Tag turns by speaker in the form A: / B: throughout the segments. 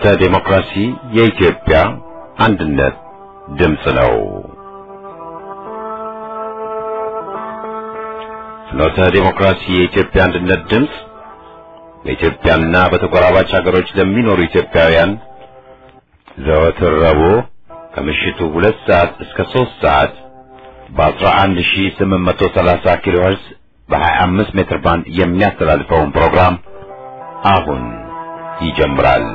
A: ፍኖተ ዴሞክራሲ የኢትዮጵያ አንድነት ድምፅ ነው። ፍኖተ ዴሞክራሲ የኢትዮጵያ አንድነት ድምፅ በኢትዮጵያና በተጎራባች ሀገሮች ለሚኖሩ ኢትዮጵያውያን ዘወትር ረቡዕ ከምሽቱ ሁለት ሰዓት እስከ ሦስት ሰዓት በ11830 ኪሎ ሄርዝ በ25 ሜትር ባንድ የሚያስተላልፈውን ፕሮግራም አሁን ይጀምራል።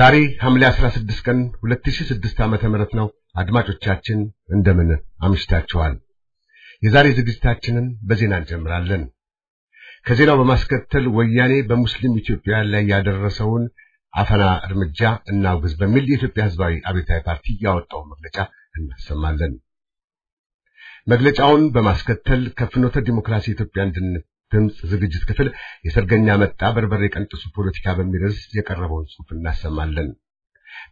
B: ዛሬ ሐምሌ 16 ቀን 2006 ዓመተ ምህረት ነው። አድማጮቻችን እንደምን አምሽታችኋል? የዛሬ ዝግጅታችንን በዜና እንጀምራለን። ከዜናው በማስከተል ወያኔ በሙስሊም ኢትዮጵያውያን ላይ ያደረሰውን አፈና እርምጃ እናውግዝ በሚል የኢትዮጵያ ሕዝባዊ አብዮታዊ ፓርቲ ያወጣውን መግለጫ እናሰማለን። መግለጫውን በማስከተል ከፍኖተ ዲሞክራሲ ኢትዮጵያ አንድነት ድምፅ ዝግጅት ክፍል የሰርገኛ መጣ በርበሬ ቀንጥሱ ፖለቲካ በሚል ርዕስ የቀረበውን ጽሑፍ እናሰማለን።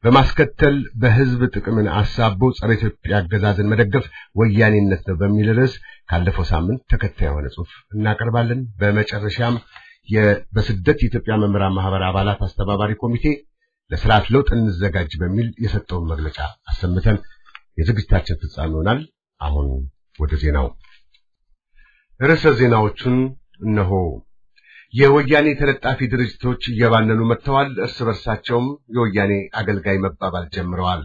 B: በማስከተል በሕዝብ ጥቅምን አሳቦ ጸረ ኢትዮጵያ አገዛዝን መደገፍ ወያኔነት ነው በሚል ርዕስ ካለፈው ሳምንት ተከታይ የሆነ ጽሑፍ እናቀርባለን። በመጨረሻም በስደት የኢትዮጵያ መምህራን ማህበር አባላት አስተባባሪ ኮሚቴ ለስርዓት ለውጥ እንዘጋጅ በሚል የሰጠውን መግለጫ አሰምተን የዝግጅታችን ፍጻሜ ይሆናል። አሁን ወደ ዜናው ርዕሰ ዜናዎቹን እነሆ። የወያኔ ተለጣፊ ድርጅቶች እየባነኑ መጥተዋል። እርስ በርሳቸውም የወያኔ አገልጋይ መባባል ጀምረዋል።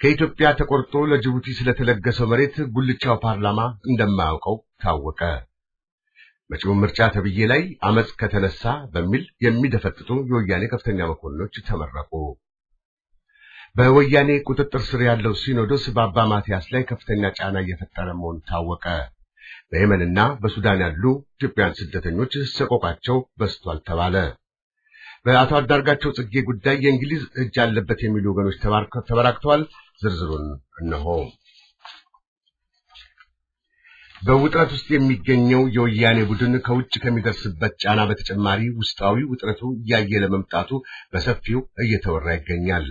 B: ከኢትዮጵያ ተቆርጦ ለጅቡቲ ስለተለገሰው መሬት ጉልቻው ፓርላማ እንደማያውቀው ታወቀ። መጪውን ምርጫ ተብዬ ላይ አመፅ ከተነሳ በሚል የሚደፈጥጡ የወያኔ ከፍተኛ መኮንኖች ተመረቁ። በወያኔ ቁጥጥር ስር ያለው ሲኖዶስ በአባ ማቲያስ ላይ ከፍተኛ ጫና እየፈጠረ መሆኑ ታወቀ። በየመንና በሱዳን ያሉ ኢትዮጵያውያን ስደተኞች ሰቆቃቸው በስቷል ተባለ። በአቶ አንዳርጋቸው ጽጌ ጉዳይ የእንግሊዝ እጅ አለበት የሚሉ ወገኖች ተበራክተዋል። ዝርዝሩን እነሆ። በውጥረት ውስጥ የሚገኘው የወያኔ ቡድን ከውጭ ከሚደርስበት ጫና በተጨማሪ ውስጣዊ ውጥረቱ እያየለ መምጣቱ በሰፊው እየተወራ ይገኛል።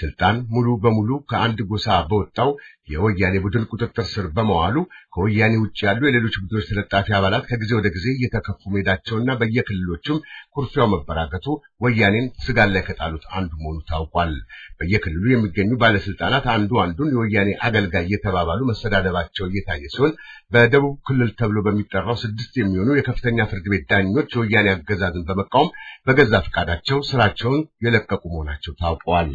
B: ስልጣን ሙሉ በሙሉ ከአንድ ጎሳ በወጣው የወያኔ ቡድን ቁጥጥር ስር በመዋሉ ከወያኔ ውጭ ያሉ የሌሎች ቡድኖች ተለጣፊ አባላት ከጊዜ ወደ ጊዜ እየተከፉ መሄዳቸውና በየክልሎቹም ኩርፊያው መበራከቱ ወያኔን ስጋት ላይ ከጣሉት አንዱ መሆኑ ታውቋል። በየክልሉ የሚገኙ ባለስልጣናት አንዱ አንዱን የወያኔ አገልጋይ እየተባባሉ መሰዳደባቸው እየታየ ሲሆን በደቡብ ክልል ተብሎ በሚጠራው ስድስት የሚሆኑ የከፍተኛ ፍርድ ቤት ዳኞች የወያኔ አገዛዝን በመቃወም በገዛ ፈቃዳቸው ስራቸውን የለቀቁ መሆናቸው ታውቀዋል።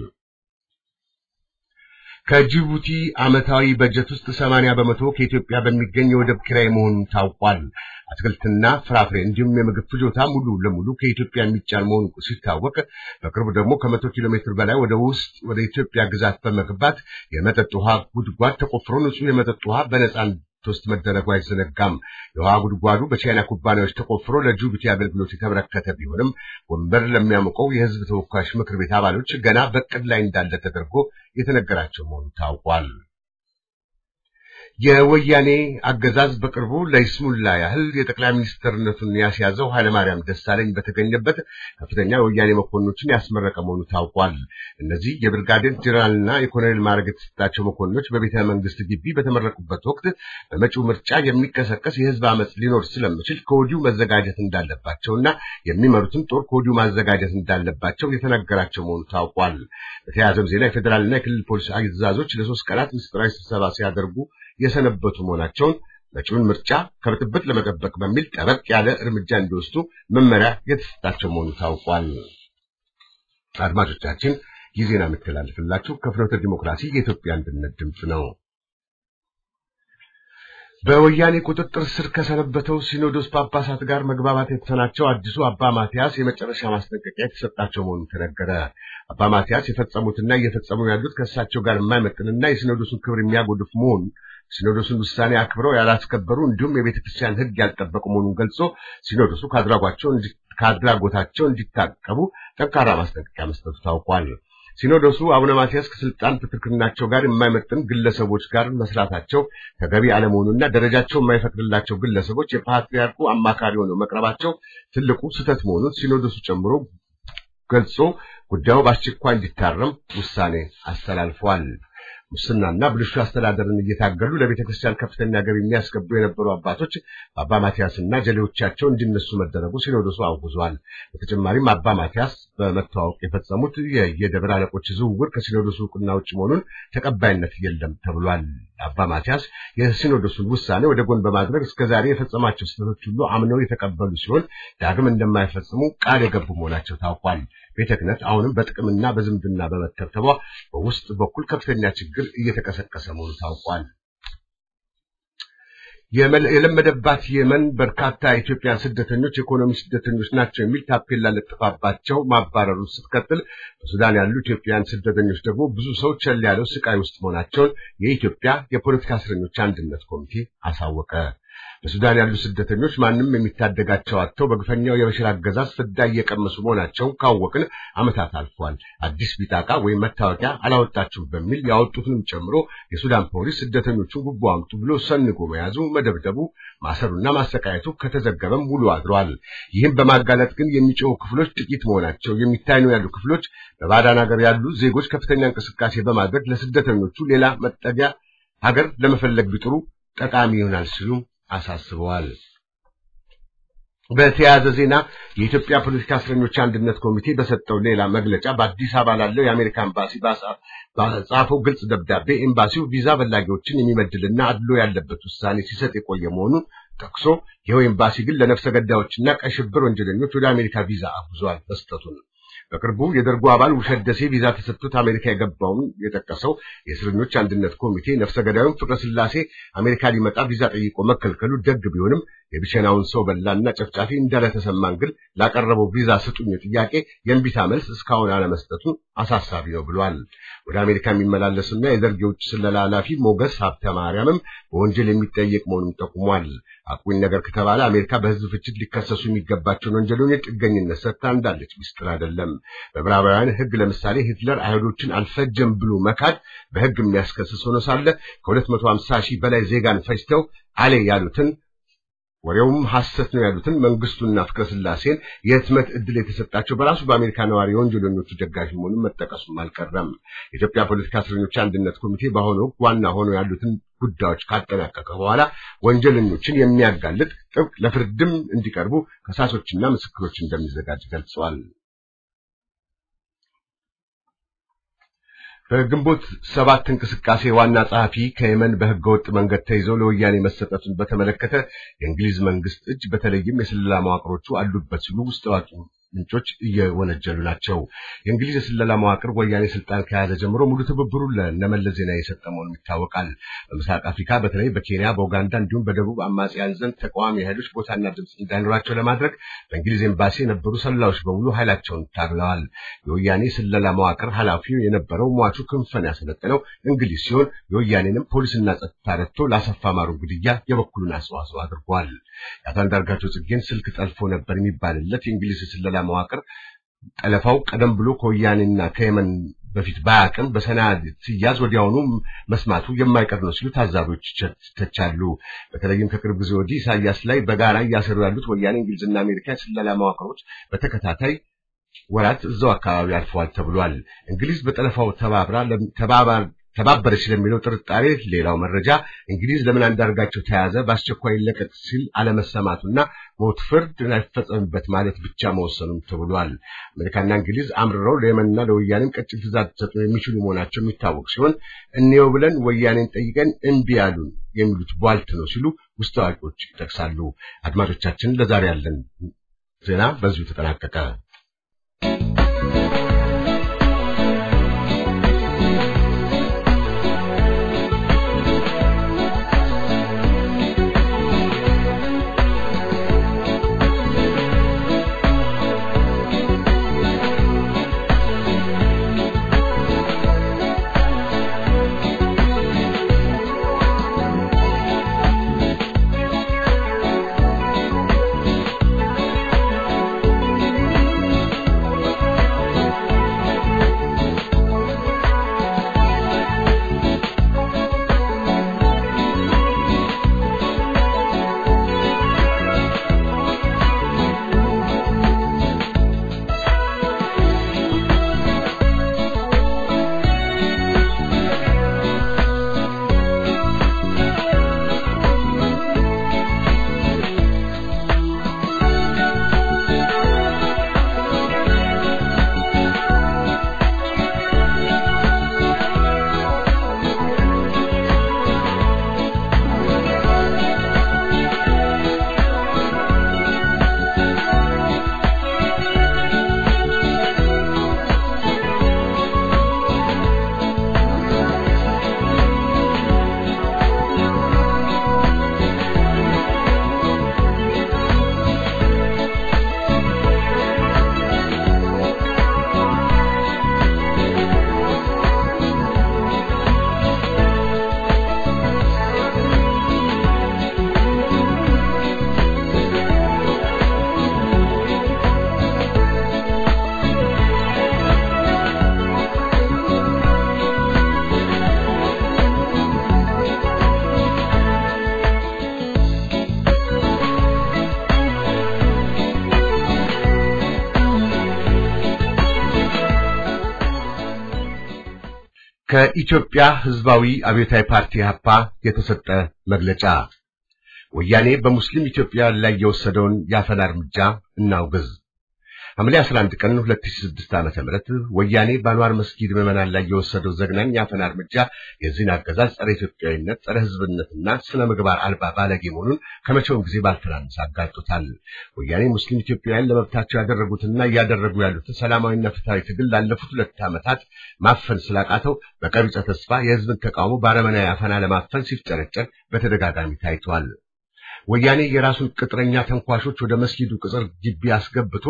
B: ከጅቡቲ ዓመታዊ በጀት ውስጥ ሰማንያ በመቶ ከኢትዮጵያ በሚገኝ የወደብ ኪራይ መሆኑን ታውቋል። አትክልትና ፍራፍሬ እንዲሁም የምግብ ፍጆታ ሙሉ ለሙሉ ከኢትዮጵያ የሚጫን መሆኑ ሲታወቅ በቅርቡ ደግሞ ከመቶ ኪሎ ሜትር በላይ ወደ ውስጥ ወደ ኢትዮጵያ ግዛት በመግባት የመጠጥ ውሃ ጉድጓድ ተቆፍሮ ንጹህ የመጠጥ ውሃ በነፃ ውስጥ መደረጉ አይዘነጋም። የውሃ ጉድጓዱ በቻይና ኩባንያዎች ተቆፍሮ ለጅቡቲ አገልግሎት የተበረከተ ቢሆንም ወንበር ለሚያሞቀው የሕዝብ ተወካዮች ምክር ቤት አባሎች ገና በቅድ ላይ እንዳለ ተደርጎ የተነገራቸው መሆኑ ታውቋል። የወያኔ አገዛዝ በቅርቡ ለይስሙላ ያህል የጠቅላይ ሚኒስትርነቱን ያስያዘው ኃይለማርያም ደሳለኝ በተገኘበት ከፍተኛ የወያኔ መኮንኖችን ያስመረቀ መሆኑ ታውቋል። እነዚህ የብርጋዴር ጄኔራልና የኮሎኔል ማዕረግ የተሰጣቸው መኮንኖች በቤተ መንግስት ግቢ በተመረቁበት ወቅት በመጪው ምርጫ የሚቀሰቀስ የህዝብ አመፅ ሊኖር ስለሚችል ከወዲሁ መዘጋጀት እንዳለባቸውና የሚመሩትን ጦር ከወዲሁ ማዘጋጀት እንዳለባቸው የተነገራቸው መሆኑ ታውቋል። በተያያዘም ዜና የፌዴራልና የክልል ፖሊስ አዛዦች ለሶስት ቀናት ምስጢራዊ ስብሰባ ሲያደርጉ የሰነበቱ መሆናቸውን መጪውን ምርጫ ከብጥብጥ ለመጠበቅ በሚል ጠበቅ ያለ እርምጃ እንዲወስዱ መመሪያ የተሰጣቸው መሆኑ ታውቋል። አድማጮቻችን ይህ ዜና የሚተላለፍላችሁ ከፍኖተ ዲሞክራሲ የኢትዮጵያ አንድነት ድምፅ ነው። በወያኔ ቁጥጥር ስር ከሰነበተው ሲኖዶስ ጳጳሳት ጋር መግባባት የተሰናቸው አዲሱ አባ ማቲያስ የመጨረሻ ማስጠንቀቂያ የተሰጣቸው መሆኑ ተነገረ። አባ ማቲያስ የፈጸሙትና እየፈጸሙ ያሉት ከእሳቸው ጋር የማይመጥንና የሲኖዶሱን ክብር የሚያጎድፍ መሆኑን ሲኖዶሱን ውሳኔ አክብረው ያላስከበሩ እንዲሁም የቤተ ክርስቲያን ሕግ ያልጠበቁ መሆኑን ገልጾ ሲኖዶሱ ከአድራጎታቸው እንዲታቀቡ ጠንካራ ማስጠንቀቂያ መስጠቱ ታውቋል። ሲኖዶሱ አቡነ ማትያስ ከስልጣን ፍትክናቸው ጋር የማይመጥን ግለሰቦች ጋር መስራታቸው ተገቢ አለመሆኑና ደረጃቸው የማይፈቅድላቸው ግለሰቦች የፓትርያርኩ አማካሪ ሆነው መቅረባቸው ትልቁ ስህተት መሆኑን ሲኖዶሱ ጨምሮ ገልጾ ጉዳዩ በአስቸኳይ እንዲታረም ውሳኔ አስተላልፏል። ሙስናና ብልሹ አስተዳደርን እየታገሉ ለቤተ ክርስቲያን ከፍተኛ ገቢ የሚያስገቡ የነበሩ አባቶች በአባ ማቲያስና ጀሌዎቻቸው እንዲነሱ መደረጉ ሲኖዶሱ አውግዟል። በተጨማሪም አባ ማቲያስ በመተዋወቅ የፈጸሙት የየደብረ አለቆች ዝውውር ከሲኖዶሱ እውቅና ውጭ መሆኑን ተቀባይነት የለም ተብሏል። አባ ማቲያስ የሲኖዶሱን ውሳኔ ወደ ጎን በማድረግ እስከዛሬ የፈጸማቸው ስህተቶች ሁሉ አምነው የተቀበሉ ሲሆን ዳግም እንደማይፈጽሙ ቃል የገቡ መሆናቸው ታውቋል። ቤተ ክህነት አሁንም በጥቅምና በዝምድና በመተብተቧ በውስጥ በኩል ከፍተኛ ችግር እየተቀሰቀሰ መሆኑ ታውቋል። የለመደባት የመን በርካታ የኢትዮጵያ ስደተኞች የኢኮኖሚ ስደተኞች ናቸው የሚል ታፔላ ለጥፋባቸው ማባረሩን ስትቀጥል በሱዳን ያሉ ኢትዮጵያውያን ስደተኞች ደግሞ ብዙ ሰው ቸል ያለው ስቃይ ውስጥ መሆናቸውን የኢትዮጵያ የፖለቲካ እስረኞች አንድነት ኮሚቴ አሳወቀ። በሱዳን ያሉ ስደተኞች ማንም የሚታደጋቸው አጥተው በግፈኛው የበሽር አገዛዝ ፍዳ እየቀመሱ መሆናቸውን ካወቅን ዓመታት አልፏል። አዲስ ቢጣቃ ወይም መታወቂያ አላወጣችሁም በሚል ያወጡትንም ጨምሮ የሱዳን ፖሊስ ስደተኞቹን ጉቦ አምጡ ብሎ ሰንጎ መያዙ፣ መደብደቡ፣ ማሰሩና ማሰቃየቱ ከተዘገበም ውሎ አድሯል። ይህም በማጋለጥ ግን የሚጮሁ ክፍሎች ጥቂት መሆናቸው የሚታይ ነው ያሉ ክፍሎች በባዕዳን ሀገር ያሉ ዜጎች ከፍተኛ እንቅስቃሴ በማድረግ ለስደተኞቹ ሌላ መጠጊያ ሀገር ለመፈለግ ቢጥሩ ጠቃሚ ይሆናል ሲሉ አሳስበዋል። በተያያዘ ዜና የኢትዮጵያ ፖለቲካ እስረኞች አንድነት ኮሚቴ በሰጠው ሌላ መግለጫ በአዲስ አበባ ላለው የአሜሪካ ኤምባሲ በጻፈው ግልጽ ደብዳቤ ኤምባሲው ቪዛ በላጊዎችን የሚመድልና አድሎ ያለበት ውሳኔ ሲሰጥ የቆየ መሆኑን ጠቅሶ ይኸው ኤምባሲ ግን ለነፍሰ ገዳዮችና ቀይ ወንጀለኞች ወደ አሜሪካ ቪዛ አጉዟል መስጠቱን በቅርቡ የደርጉ አባል ውሸት ደሴ ቪዛ ተሰጥቶት አሜሪካ የገባውን የጠቀሰው የእስረኞች አንድነት ኮሚቴ ነፍሰ ገዳዩን ፍቅረ ስላሴ አሜሪካ ሊመጣ ቪዛ ጠይቆ መከልከሉ ደግ ቢሆንም የብቸናውን ሰው በላና ጨፍጫፊ እንዳለ ተሰማን ግን ላቀረበው ቪዛ ስጡኝ ጥያቄ የእንቢታ መልስ እስካሁን አለመስጠቱን አሳሳቢ ነው ብሏል። ወደ አሜሪካ የሚመላለስና የደርግ የውጭ ስለላ ኃላፊ ሞገስ ሀብተ ማርያምም በወንጀል የሚጠየቅ መሆኑን ጠቁሟል። አቁኝ ነገር ከተባለ አሜሪካ በሕዝብ ፍጅት ሊከሰሱ የሚገባቸውን ወንጀለኞች ጥገኝነት ሰጥታ እንዳለች ሚስጥር አይደለም። በምዕራባውያን ሕግ ለምሳሌ ሂትለር አይሁዶችን አልፈጀም ብሎ መካድ በሕግ የሚያስከስስ ሆኖ ሳለ ከ250 ሺህ በላይ ዜጋን ፈጅተው አሌ ያሉትን ወሬውም ሐሰት ነው ያሉትን መንግስቱና ፍቅረ ስላሴን የህትመት ዕድል የተሰጣቸው በራሱ በአሜሪካ ነዋሪ የወንጀለኞቹ ደጋፊ መሆኑን መጠቀሱም አልቀረም። የኢትዮጵያ ፖለቲካ እስረኞች አንድነት ኮሚቴ በአሁኑ ወቅት ዋና ሆነው ያሉትን ጉዳዮች ካጠናቀቀ በኋላ ወንጀለኞችን የሚያጋልጥ ጥብቅ ለፍርድም እንዲቀርቡ ከሳሾችና ምስክሮች እንደሚዘጋጅ ገልጸዋል። በግንቦት ሰባት እንቅስቃሴ ዋና ጸሐፊ ከየመን በህገወጥ መንገድ ተይዘው ለወያኔ መሰጠቱን በተመለከተ የእንግሊዝ መንግስት እጅ በተለይም የስለላ መዋቅሮቹ አሉበት ሲሉ ውስጥ አዋቂ ምንጮች እየወነጀሉ ናቸው። የእንግሊዝ የስለላ መዋቅር ወያኔ ስልጣን ከያዘ ጀምሮ ሙሉ ትብብሩን ለነመለስ ዜናዊ የሰጠ መሆኑን ይታወቃል። በምስራቅ አፍሪካ በተለይ በኬንያ፣ በኡጋንዳ እንዲሁም በደቡብ አማጽያን ዘንድ ተቃዋሚ ኃይሎች ቦታና ድምፅ እንዳይኖራቸው ለማድረግ በእንግሊዝ ኤምባሲ የነበሩ ሰላዮች በሙሉ ኃይላቸውን ታግለዋል። የወያኔ ስለላ መዋቅር ኃላፊው የነበረው ሟቹ ክንፈን ያሰለጠነው እንግሊዝ ሲሆን የወያኔንም ፖሊስና ጸጥታ ረድቶ ለአሰፋ ማሩ ግድያ የበኩሉን አስተዋጽኦ አድርጓል። የአቶ አንዳርጋቸው ጽጌን ስልክ ጠልፎ ነበር የሚባልለት የእንግሊዝ የስለላ መዋቅር ጠለፋው ቀደም ብሎ ከወያኔና ከየመን በፊት ባያቅም በሰነድ ሲያዝ ወዲያውኑ መስማቱ የማይቀር ነው ሲሉ ታዛቢዎች ተቻሉ። በተለይም ከቅርብ ጊዜ ወዲህ ኢሳያስ ላይ በጋራ እያሰሩ ያሉት ወያኔ፣ እንግሊዝና አሜሪካ የስለላ መዋቅሮች በተከታታይ ወራት እዛው አካባቢ አልፈዋል ተብሏል። እንግሊዝ በጠለፋው ተባብራ ተባባር ተባበረች ለሚለው ጥርጣሬ ሌላው መረጃ እንግሊዝ ለምን አንዳርጋቸው ተያዘ በአስቸኳይ ይለቀቅ ሲል አለመሰማቱና ሞት ፍርድ አይፈጸምበት ማለት ብቻ መወሰኑም ተብሏል። አሜሪካና እንግሊዝ አምርረው ለየመንና ለወያኔም ቀጭን ትዕዛዝ ሊሰጡ የሚችሉ መሆናቸው የሚታወቅ ሲሆን እንየው ብለን ወያኔን ጠይቀን እምቢ ያሉን የሚሉት ቧልት ነው ሲሉ ውስጥ አዋቂዎች ይጠቅሳሉ። አድማጮቻችን ለዛሬ ያለን ዜና በዚሁ ተጠናቀቀ። ከኢትዮጵያ ሕዝባዊ አብዮታዊ ፓርቲ ኢህአፓ የተሰጠ መግለጫ ወያኔ በሙስሊም ኢትዮጵያውያን ላይ የወሰደውን የአፈና እርምጃ እናውግዝ። ሐምሌ 11 ቀን 2006 ዓመተ ምህረት ወያኔ በአንዋር መስጊድ ምዕመናን ላይ የወሰደው ዘግናኝ የአፈና እርምጃ የዚህን አገዛዝ ጸረ ኢትዮጵያዊነት፣ ጸረ ሕዝብነትና ስነ ምግባር አልባ ባለጌ መሆኑን ከመቼውም ጊዜ ባልተናነሰ አጋልጦታል። ወያኔ ሙስሊም ኢትዮጵያውያን ለመብታቸው ያደረጉትና እያደረጉ ያሉት ሰላማዊና ፍትሃዊ ትግል ላለፉት ሁለት ዓመታት ማፈን ስላቃተው በቀቢጸ ተስፋ የሕዝብን ተቃውሞ በአረመናዊ አፈና ለማፈን ሲፍጨረጨር በተደጋጋሚ ታይቷል። ወያኔ የራሱን ቅጥረኛ ተንኳሾች ወደ መስጊዱ ቅጽር ግቢ አስገብቶ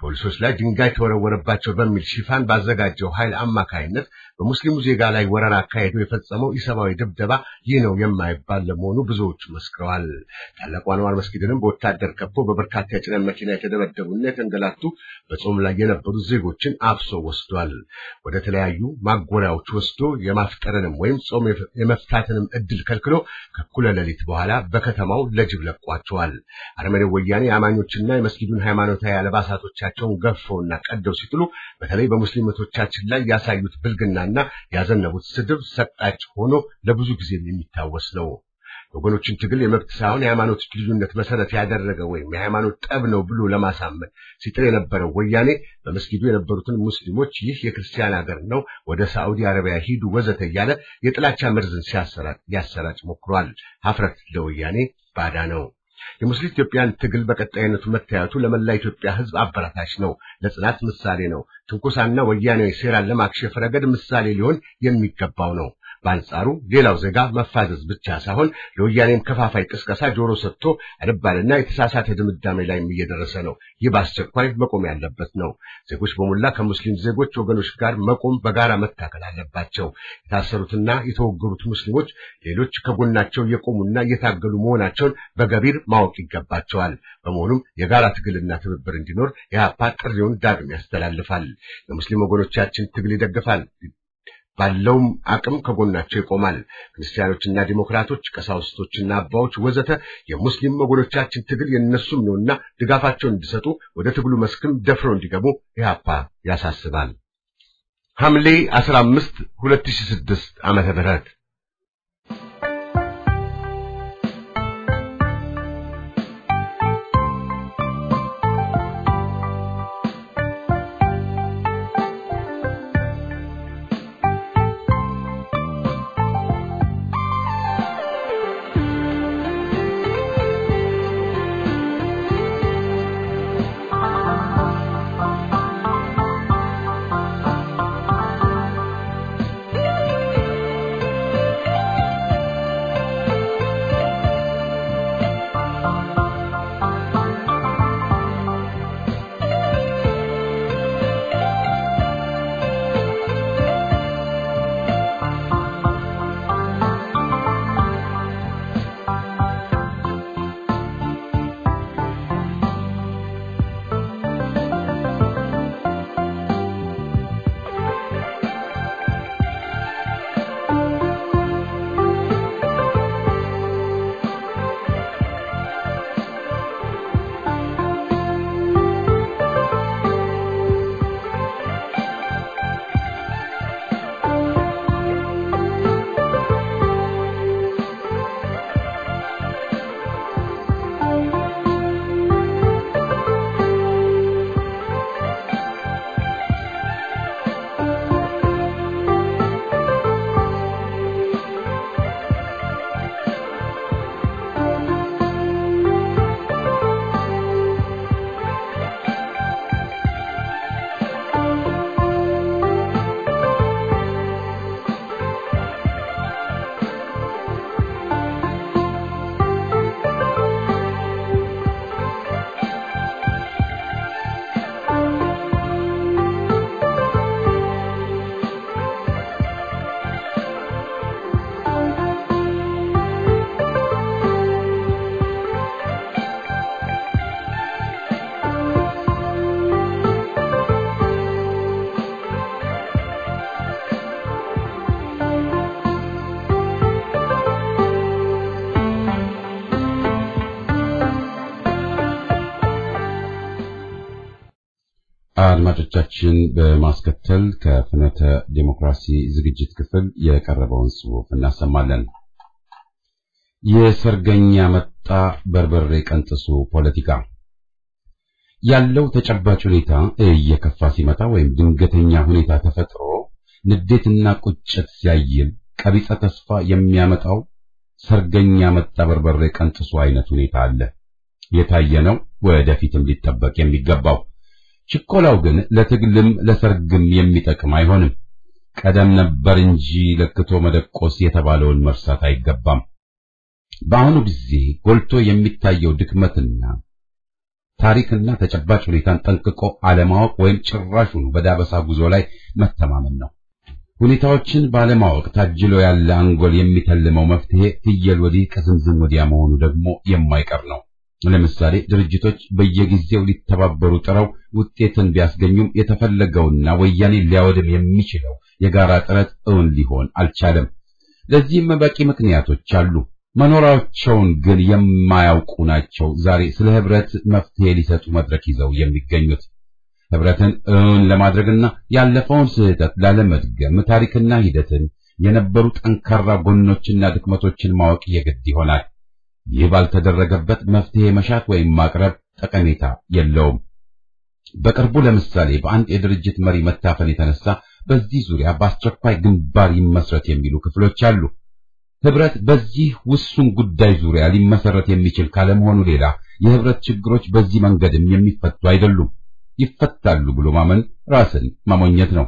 B: ፖሊሶች ላይ ድንጋይ ተወረወረባቸው በሚል ሽፋን ባዘጋጀው ኃይል አማካይነት በሙስሊሙ ዜጋ ላይ ወረራ አካሄዶ የፈጸመው ኢሰብአዊ ድብደባ ይህ ነው የማይባል ለመሆኑ ብዙዎቹ መስክረዋል። ታላቁ አንዋር መስጊድንም በወታደር ከቦ በበርካታ የጭነት መኪና የተደበደቡና የተንገላቱ በጾም ላይ የነበሩ ዜጎችን አፍሶ ወስዷል። ወደ ተለያዩ ማጎሪያዎች ወስዶ የማፍጠርንም ወይም ጾም የመፍታትንም እድል ከልክሎ ከእኩለ ሌሊት በኋላ በከተማው ለጅብ ለቋቸዋል። አረመኔው ወያኔ አማኞችና የመስጊዱን ሃይማኖታዊ አልባሳቶች ቸውን ገፈውና ቀደው ሲጥሉ በተለይ በሙስሊሞቻችን ላይ ያሳዩት ብልግናና ያዘነቡት ስድብ ሰቅጣጭ ሆኖ ለብዙ ጊዜ የሚታወስ ነው። ወገኖችን ትግል የመብት ሳይሆን የሃይማኖት ልዩነት መሰረት ያደረገ ወይም የሃይማኖት ጠብ ነው ብሎ ለማሳመን ሲጥር የነበረው ወያኔ በመስጊዱ የነበሩትን ሙስሊሞች ይህ የክርስቲያን ሀገር ነው፣ ወደ ሳዑዲ አረቢያ ሂዱ ወዘተ እያለ የጥላቻ መርዝን ሲያሰራጭ ሞክሯል። ሀፍረት ለወያኔ ባዳ ነው። የሙስሊም ኢትዮጵያን ትግል በቀጣይነቱ መታየቱ ለመላ ኢትዮጵያ ሕዝብ አበረታች ነው፣ ለጽናት ምሳሌ ነው። ትንኩሳና ወያኔዊ ሴራን ለማክሸፍ ረገድ ምሳሌ ሊሆን የሚገባው ነው። በአንጻሩ ሌላው ዜጋ መፋዘዝ ብቻ ሳይሆን ለወያኔም ከፋፋይ ቅስቀሳ ጆሮ ሰጥቶ አልባልና የተሳሳተ ድምዳሜ ላይም እየደረሰ ነው። ይህ በአስቸኳይ መቆም ያለበት ነው። ዜጎች በሙላ ከሙስሊም ዜጎች ወገኖች ጋር መቆም፣ በጋራ መታከል አለባቸው። የታሰሩትና የተወገሩት ሙስሊሞች ሌሎች ከጎናቸው እየቆሙና እየታገሉ መሆናቸውን በገቢር ማወቅ ይገባቸዋል። በመሆኑም የጋራ ትግልና ትብብር እንዲኖር የኢህአፓ ጥሪውን ዳግም ያስተላልፋል። የሙስሊም ወገኖቻችን ትግል ይደግፋል ባለውም አቅም ከጎናቸው ይቆማል። ክርስቲያኖችና ዲሞክራቶች፣ ቀሳውስቶችና አባዎች ወዘተ የሙስሊም ወገኖቻችን ትግል የነሱም ነውና ድጋፋቸውን እንዲሰጡ ወደ ትግሉ መስክም ደፍረው እንዲገቡ ኢህአፓ ያሳስባል። ሐምሌ 15 2006 ዓመተ ምህረት
C: አድማጮቻችን በማስከተል ከፍኖተ ዴሞክራሲ ዝግጅት ክፍል የቀረበውን ጽሑፍ እናሰማለን። የሰርገኛ መጣ በርበሬ ቀንጥሱ ፖለቲካ ያለው ተጨባጭ ሁኔታ እየከፋ ሲመጣ ወይም ድንገተኛ ሁኔታ ተፈጥሮ ንዴትና ቁጭት ሲያይል ቀቢጸ ተስፋ የሚያመጣው ሰርገኛ መጣ በርበሬ ቀንጥሱ አይነት ሁኔታ አለ። የታየ ነው፣ ወደፊትም ሊጠበቅ የሚገባው ችኮላው ግን ለትግልም ለሰርግም የሚጠቅም አይሆንም። ቀደም ነበር እንጂ ለክቶ መደቆስ የተባለውን መርሳት አይገባም። በአሁኑ ጊዜ ጎልቶ የሚታየው ድክመትና ታሪክና ተጨባጭ ሁኔታን ጠንቅቆ አለማወቅ ወይም ጭራሹን በዳበሳ ጉዞ ላይ መተማመን ነው። ሁኔታዎችን ባለማወቅ ታጅሎ ያለ አንጎል የሚተልመው መፍትሄ ፍየል ወዲህ ከዝምዝም ወዲያ መሆኑ ደግሞ የማይቀር ነው። ለምሳሌ ድርጅቶች በየጊዜው ሊተባበሩ ጥረው ውጤትን ቢያስገኙም የተፈለገውና ወያኔ ሊያወድም የሚችለው የጋራ ጥረት እውን ሊሆን አልቻለም። ለዚህም በቂ ምክንያቶች አሉ። መኖራቸውን ግን የማያውቁ ናቸው ዛሬ ስለ ህብረት መፍትሄ ሊሰጡ መድረክ ይዘው የሚገኙት። ህብረትን እውን ለማድረግና ያለፈውን ስህተት ላለመድገም ታሪክና ሂደትን የነበሩ ጠንካራ ጎኖችና ድክመቶችን ማወቅ የግድ ይሆናል። ይህ ባልተደረገበት መፍትሄ መሻት ወይም ማቅረብ ጠቀሜታ የለውም። በቅርቡ ለምሳሌ በአንድ የድርጅት መሪ መታፈን የተነሳ በዚህ ዙሪያ በአስቸኳይ ግንባር ይመስረት የሚሉ ክፍሎች አሉ። ህብረት በዚህ ውሱን ጉዳይ ዙሪያ ሊመሰረት የሚችል ካለመሆኑ ሌላ የህብረት ችግሮች በዚህ መንገድም የሚፈቱ አይደሉም። ይፈታሉ ብሎ ማመን ራስን ማሞኘት ነው።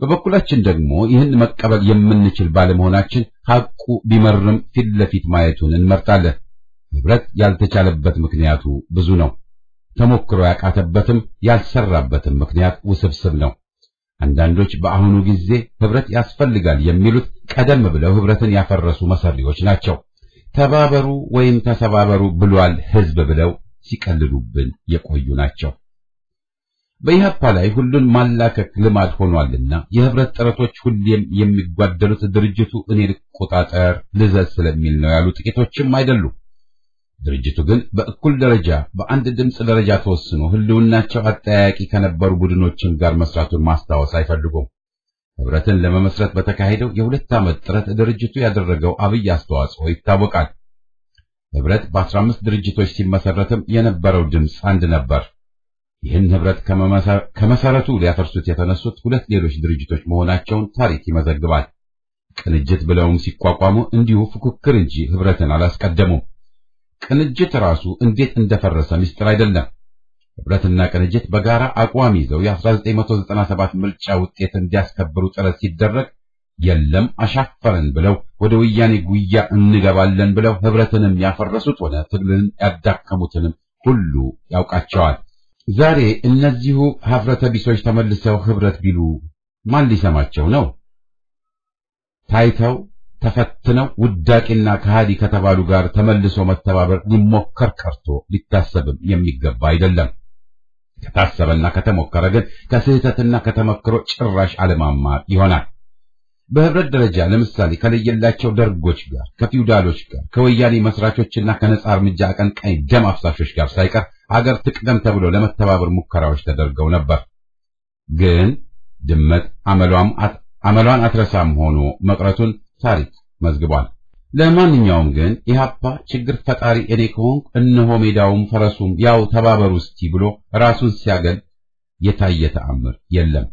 C: በበኩላችን ደግሞ ይህን መቀበል የምንችል ባለመሆናችን ሐቁ ቢመርም ፊት ለፊት ማየቱን እንመርጣለን። ህብረት ያልተቻለበት ምክንያቱ ብዙ ነው። ተሞክሮ ያቃተበትም ያልሰራበትም ምክንያት ውስብስብ ነው። አንዳንዶች በአሁኑ ጊዜ ህብረት ያስፈልጋል የሚሉት ቀደም ብለው ህብረትን ያፈረሱ መሰሪዎች ናቸው። ተባበሩ ወይም ተሰባበሩ ብሏል ህዝብ ብለው ሲቀልዱብን የቆዩ ናቸው። በኢህአፓ ላይ ሁሉን ማላከክ ልማድ ሆኗልና የህብረት ጥረቶች ሁሌም የሚጓደሉት ድርጅቱ እኔ ልቆጣጠር ልዘዝ ስለሚል ነው ያሉ ጥቂቶችም አይደሉም። ድርጅቱ ግን በእኩል ደረጃ በአንድ ድምፅ ደረጃ ተወስኖ ህልውናቸው አጠያያቂ ከነበሩ ቡድኖችም ጋር መስራቱን ማስታወስ አይፈልጉም። ህብረትን ለመመስረት በተካሄደው የሁለት ዓመት ጥረት ድርጅቱ ያደረገው አብይ አስተዋጽኦ ይታወቃል። ህብረት በአስራ አምስት ድርጅቶች ሲመሰረትም የነበረው ድምፅ አንድ ነበር። ይህን ህብረት ከመሰረቱ ሊያፈርሱት የተነሱት ሁለት ሌሎች ድርጅቶች መሆናቸውን ታሪክ ይመዘግባል። ቅንጅት ብለውም ሲቋቋሙ እንዲሁ ፉክክር እንጂ ህብረትን አላስቀደሙም። ቅንጅት ራሱ እንዴት እንደፈረሰ ምስጢር አይደለም። ህብረትና ቅንጅት በጋራ አቋም ይዘው የ1997 ምርጫ ውጤት እንዲያስከብሩ ጥረት ሲደረግ የለም አሻፈረን ብለው ወደ ወያኔ ጉያ እንገባለን ብለው ህብረትንም ያፈረሱት ሆነ ትግልን ያዳከሙትንም ሁሉ ያውቃቸዋል። ዛሬ እነዚሁ ሀፍረተ ቢሶች ተመልሰው ህብረት ቢሉ ማን ሊሰማቸው ነው? ታይተው ተፈትነው ውዳቂና ከሃዲ ከተባሉ ጋር ተመልሶ መተባበር ሊሞከር ቀርቶ ሊታሰብም የሚገባ አይደለም። ከታሰበና ከተሞከረ ግን ከስህተትና ከተመክሮ ጭራሽ አለማማር ይሆናል። በህብረት ደረጃ ለምሳሌ ከለየላቸው ደርጎች ጋር፣ ከፊውዳሎች ጋር፣ ከወያኔ መስራቾችና ከነጻ እርምጃ አቀንቃኝ ደም አፍሳሾች ጋር ሳይቀር አገር ትቅደም ተብሎ ለመተባበር ሙከራዎች ተደርገው ነበር። ግን ድመት አመሏን አትረሳም ሆኖ መቅረቱን ታሪክ መዝግቧል። ለማንኛውም ግን ኢህአፓ ችግር ፈጣሪ እኔ ከሆንኩ እነሆ ሜዳውም ፈረሱም ያው ተባበሩ እስቲ ብሎ ራሱን ሲያገል የታየ ተአምር የለም።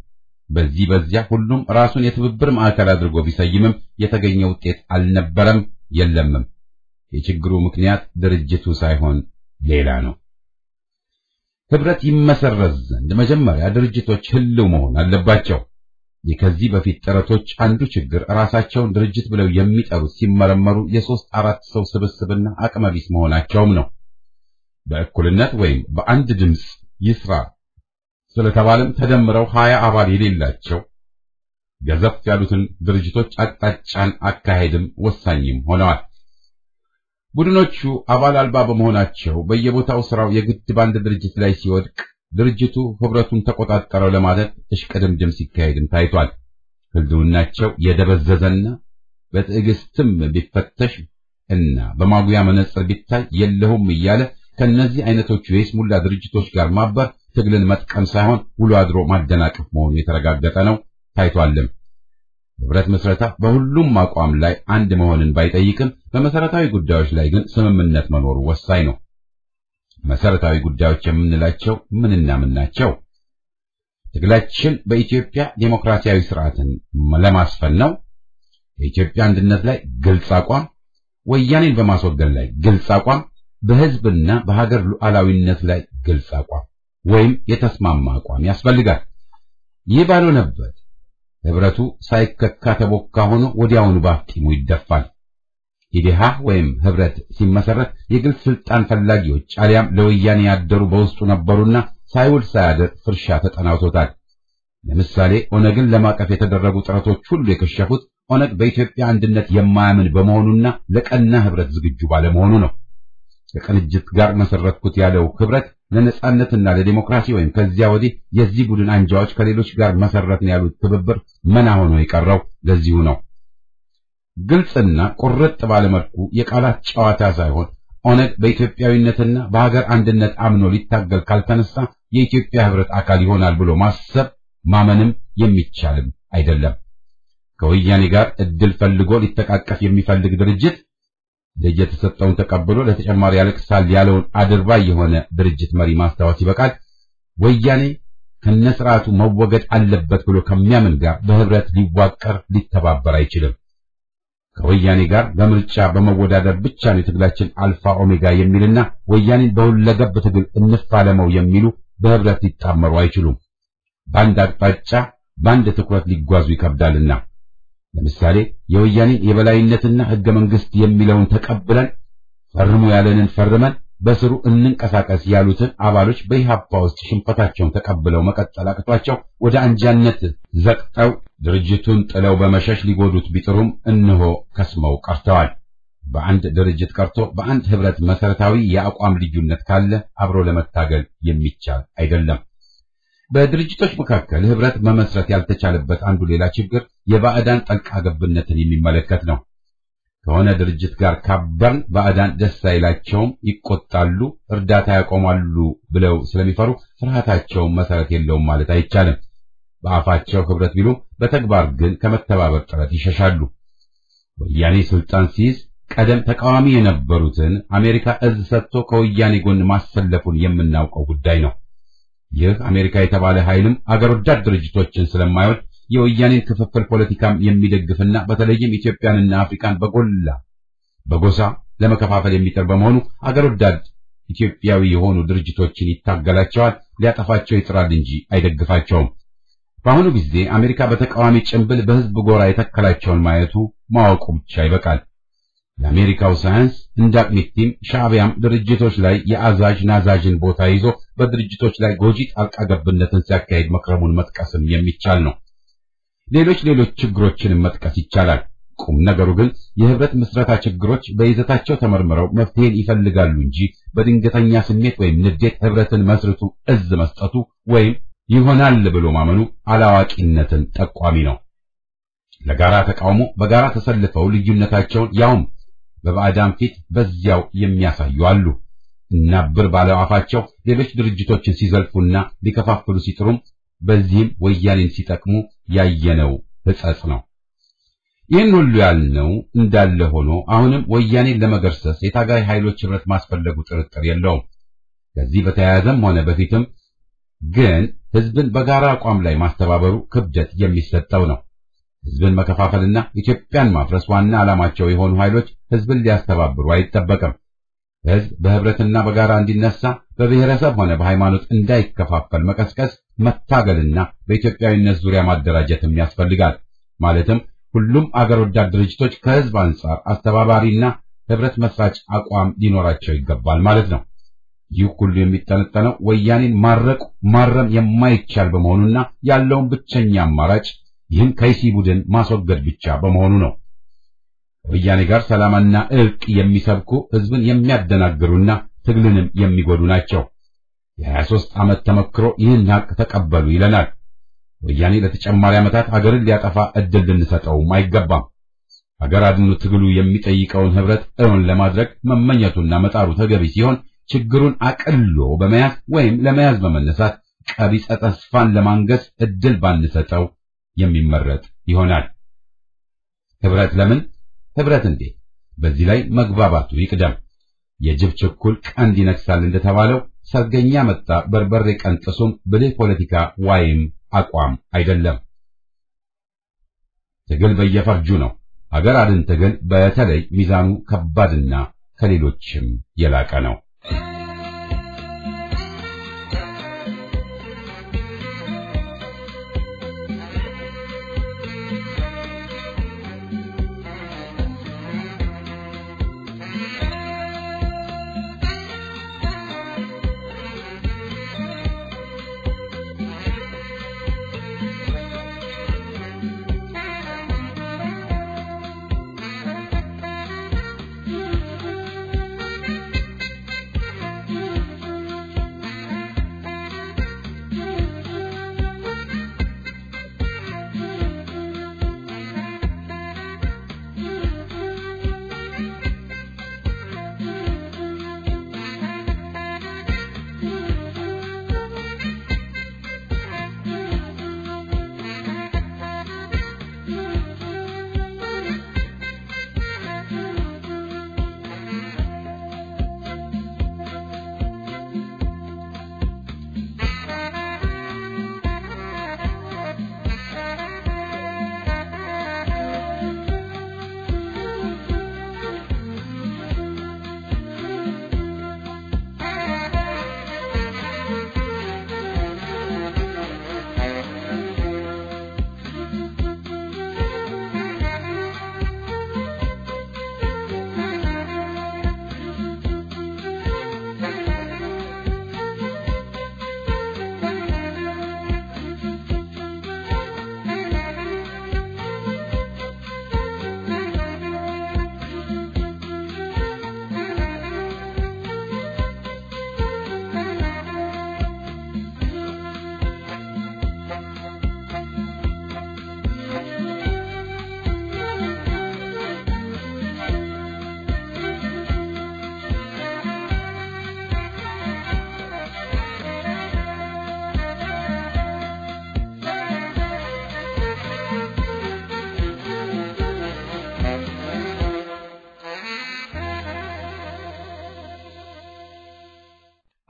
C: በዚህ በዚያ ሁሉም ራሱን የትብብር ማዕከል አድርጎ ቢሰይምም የተገኘ ውጤት አልነበረም የለምም። የችግሩ ምክንያት ድርጅቱ ሳይሆን ሌላ ነው። ህብረት ይመሰረት ዘንድ መጀመሪያ ድርጅቶች ህልው መሆን አለባቸው። የከዚህ በፊት ጥረቶች አንዱ ችግር ራሳቸውን ድርጅት ብለው የሚጠሩት ሲመረመሩ የሶስት አራት ሰው ስብስብና አቅመቢስ መሆናቸውም ነው። በእኩልነት ወይም በአንድ ድምፅ ይስራ ስለተባለም ተደምረው ሀያ አባል የሌላቸው ገዘፍ ያሉትን ድርጅቶች አቅጣጫን አካሄድም ወሳኝም ሆነዋል። ቡድኖቹ አባል አልባ በመሆናቸው በየቦታው ስራው የግድ በአንድ ድርጅት ላይ ሲወድቅ ድርጅቱ ህብረቱን ተቆጣጠረው ለማለት እሽቅድምድም ሲካሄድም ታይቷል። ህልውናቸው የደበዘዘና በትዕግስትም ቢፈተሽ እና በማጉያ መነጽር ቢታይ የለሁም እያለ ከነዚህ አይነቶቹ የይስሙላ ድርጅቶች ጋር ማበር ትግልን መጥቀም ሳይሆን ውሎ አድሮ ማደናቀፍ መሆኑ የተረጋገጠ ነው፣ ታይቷልም። ህብረት ምስረታ በሁሉም አቋም ላይ አንድ መሆንን ባይጠይቅም በመሰረታዊ ጉዳዮች ላይ ግን ስምምነት መኖሩ ወሳኝ ነው። መሰረታዊ ጉዳዮች የምንላቸው ምንና ምን ናቸው? ትግላችን በኢትዮጵያ ዴሞክራሲያዊ ስርዓትን ለማስፈን ነው። በኢትዮጵያ አንድነት ላይ ግልጽ አቋም፣ ወያኔን በማስወገድ ላይ ግልጽ አቋም፣ በህዝብና በሀገር ሉዓላዊነት ላይ ግልጽ አቋም ወይም የተስማማ አቋም ያስፈልጋል። ይህ ባልሆነበት ህብረቱ ሳይከካ ተቦካ ሆኖ ወዲያውኑ ባፍጢሙ ይደፋል። ኢዴሃ ወይም ህብረት ሲመሰረት የግል ስልጣን ፈላጊዎች አሊያም ለወያኔ ያደሩ በውስጡ ነበሩና ሳይውል ሳያድር ፍርሻ ተጠናውቶታል። ለምሳሌ ኦነግን ለማቀፍ የተደረጉ ጥረቶች ሁሉ የከሸፉት ኦነግ በኢትዮጵያ አንድነት የማያምን በመሆኑና ለቀና ህብረት ዝግጁ ባለመሆኑ ነው። ከቅንጅት ጋር መሰረትኩት ያለው ህብረት ለነጻነትና ለዲሞክራሲ ወይም ከዚያ ወዲህ የዚህ ቡድን አንጃዎች ከሌሎች ጋር መሰረትን ያሉት ትብብር መና ሆኖ የቀረው ለዚሁ ነው። ግልጽና ቁርጥ ባለመልኩ የቃላት ጨዋታ ሳይሆን ኦነግ በኢትዮጵያዊነትና በሀገር አንድነት አምኖ ሊታገል ካልተነሳ የኢትዮጵያ ህብረት አካል ይሆናል ብሎ ማሰብ ማመንም የሚቻልም አይደለም። ከወያኔ ጋር እድል ፈልጎ ሊተቃቀፍ የሚፈልግ ድርጅት ልጅ የተሰጠውን ተቀብሎ ለተጨማሪ ያለቅሳል ያለውን አድርባይ የሆነ ድርጅት መሪ ማስታወስ ይበቃል። ወያኔ ከነስርዓቱ መወገድ አለበት ብሎ ከሚያምን ጋር በህብረት ሊዋቀር ሊተባበር አይችልም። ከወያኔ ጋር በምርጫ በመወዳደር ብቻ ነው የትግላችን አልፋ ኦሜጋ የሚልና ወያኔን በሁለገብ ትግል እንፋለመው የሚሉ በህብረት ሊጣመሩ አይችሉም። በአንድ አቅጣጫ በአንድ ትኩረት ሊጓዙ ይከብዳልና ለምሳሌ የወያኔን የበላይነትና ህገ መንግስት የሚለውን ተቀብለን ፈርሙ ያለንን ፈርመን በስሩ እንንቀሳቀስ ያሉትን አባሎች በኢህአፓ ውስጥ ሽንፈታቸውን ተቀብለው መቀጠል አቅቷቸው ወደ አንጃነት ዘቅጠው ድርጅቱን ጥለው በመሸሽ ሊጎዱት ቢጥሩም እነሆ ከስመው ቀርተዋል። በአንድ ድርጅት ቀርቶ በአንድ ህብረት መሰረታዊ የአቋም ልዩነት ካለ አብሮ ለመታገል የሚቻል አይደለም። በድርጅቶች መካከል ህብረት መመስረት ያልተቻለበት አንዱ ሌላ ችግር የባዕዳን ጠልቃ ገብነትን የሚመለከት ነው። ከሆነ ድርጅት ጋር ካበርን ባዕዳን ደስ አይላቸውም፣ ይቆጣሉ፣ እርዳታ ያቆማሉ ብለው ስለሚፈሩ ፍርሃታቸውን መሰረት የለውም ማለት አይቻልም። በአፋቸው ህብረት ቢሉ በተግባር ግን ከመተባበር ጥረት ይሸሻሉ። ወያኔ ስልጣን ሲይዝ ቀደም ተቃዋሚ የነበሩትን አሜሪካ እዝ ሰጥቶ ከወያኔ ጎን ማሰለፉን የምናውቀው ጉዳይ ነው። ይህ አሜሪካ የተባለ ኃይልም አገር ወዳድ ድርጅቶችን ስለማይወድ የወያኔን ክፍፍል ፖለቲካም የሚደግፍና በተለይም ኢትዮጵያንና አፍሪካን በጎላ በጎሳ ለመከፋፈል የሚጥር በመሆኑ አገር ወዳድ ኢትዮጵያዊ የሆኑ ድርጅቶችን ይታገላቸዋል፣ ሊያጠፋቸው ይጥራል እንጂ አይደግፋቸውም። በአሁኑ ጊዜ አሜሪካ በተቃዋሚ ጭንብል በህዝብ ጎራ የተከላቸውን ማየቱ ማወቁ ብቻ ይበቃል። የአሜሪካው ሳይንስ እንደ አቅሚቲም ሻዕቢያም ድርጅቶች ላይ የአዛዥ ናዛዥን ቦታ ይዞ በድርጅቶች ላይ ጎጂ ጣልቃ ገብነትን ሲያካሂድ መክረሙን መጥቀስም የሚቻል ነው። ሌሎች ሌሎች ችግሮችንም መጥቀስ ይቻላል። ቁም ነገሩ ግን የህብረት ምስረታ ችግሮች በይዘታቸው ተመርምረው መፍትሄን ይፈልጋሉ እንጂ በድንገተኛ ስሜት ወይም ንዴት ህብረትን መስርቱ እዝ መስጠቱ ወይም ይሆናል ብሎ ማመኑ አላዋቂነትን ጠቋሚ ነው። ለጋራ ተቃውሞ በጋራ ተሰልፈው ልዩነታቸውን ያውም በባዕዳን ፊት በዚያው የሚያሳዩ አሉ እና ብር ባለው አፋቸው ሌሎች ድርጅቶችን ሲዘልፉና ሊከፋፍሉ ሲጥሩም በዚህም ወያኔን ሲጠቅሙ ያየነው ሕጸጽ ነው። ይህን ሁሉ ያልነው እንዳለ ሆኖ አሁንም ወያኔን ለመገርሰስ የታጋይ ኃይሎች ህብረት ማስፈለጉ ጥርጥር የለውም። ከዚህ በተያያዘም ሆነ በፊትም ግን ህዝብን በጋራ አቋም ላይ ማስተባበሩ ክብደት የሚሰጠው ነው። ህዝብን መከፋፈልና ኢትዮጵያን ማፍረስ ዋና ዓላማቸው የሆኑ ኃይሎች ህዝብን ሊያስተባብሩ አይጠበቅም። ህዝብ በህብረትና በጋራ እንዲነሳ በብሔረሰብ ሆነ በሃይማኖት እንዳይከፋፈል መቀስቀስ፣ መታገልና በኢትዮጵያዊነት ዙሪያ ማደራጀትም ያስፈልጋል። ማለትም ሁሉም አገር ወዳድ ድርጅቶች ከህዝብ አንጻር አስተባባሪና ህብረት መስራች አቋም ሊኖራቸው ይገባል ማለት ነው። ይህ ሁሉ የሚጠነጠነው ወያኔን ማረቅ ማረም የማይቻል በመሆኑና ያለውን ብቸኛ አማራጭ ይህን ከይሲ ቡድን ማስወገድ ብቻ በመሆኑ ነው። ከወያኔ ጋር ሰላምና እርቅ የሚሰብኩ ህዝብን የሚያደናግሩና ትግልንም የሚጎዱ ናቸው። የ23 ዓመት ተመክሮ ይህን ሀቅ ተቀበሉ ይለናል። ወያኔ ለተጨማሪ ዓመታት አገርን ሊያጠፋ እድል ልንሰጠውም አይገባም። አገር አድኑ ትግሉ የሚጠይቀውን ህብረት እውን ለማድረግ መመኘቱና መጣሩ ተገቢ ሲሆን ችግሩን አቅሎ በመያዝ ወይም ለመያዝ በመነሳት ቀቢጸ ተስፋን ለማንገስ እድል ባንሰጠው የሚመረጥ ይሆናል። ህብረት ለምን? ህብረት እንዴት? በዚህ ላይ መግባባቱ ይቅደም። የጅብ ችኩል ቀንድ ይነክሳል እንደተባለው ሰርገኛ መጣ በርበሬ ቀንጥሱም ብልህ ፖለቲካ ዋይም አቋም አይደለም። ትግል በየፈርጁ ነው። ሀገር አድን ትግል በተለይ ሚዛኑ ከባድና ከሌሎችም የላቀ ነው።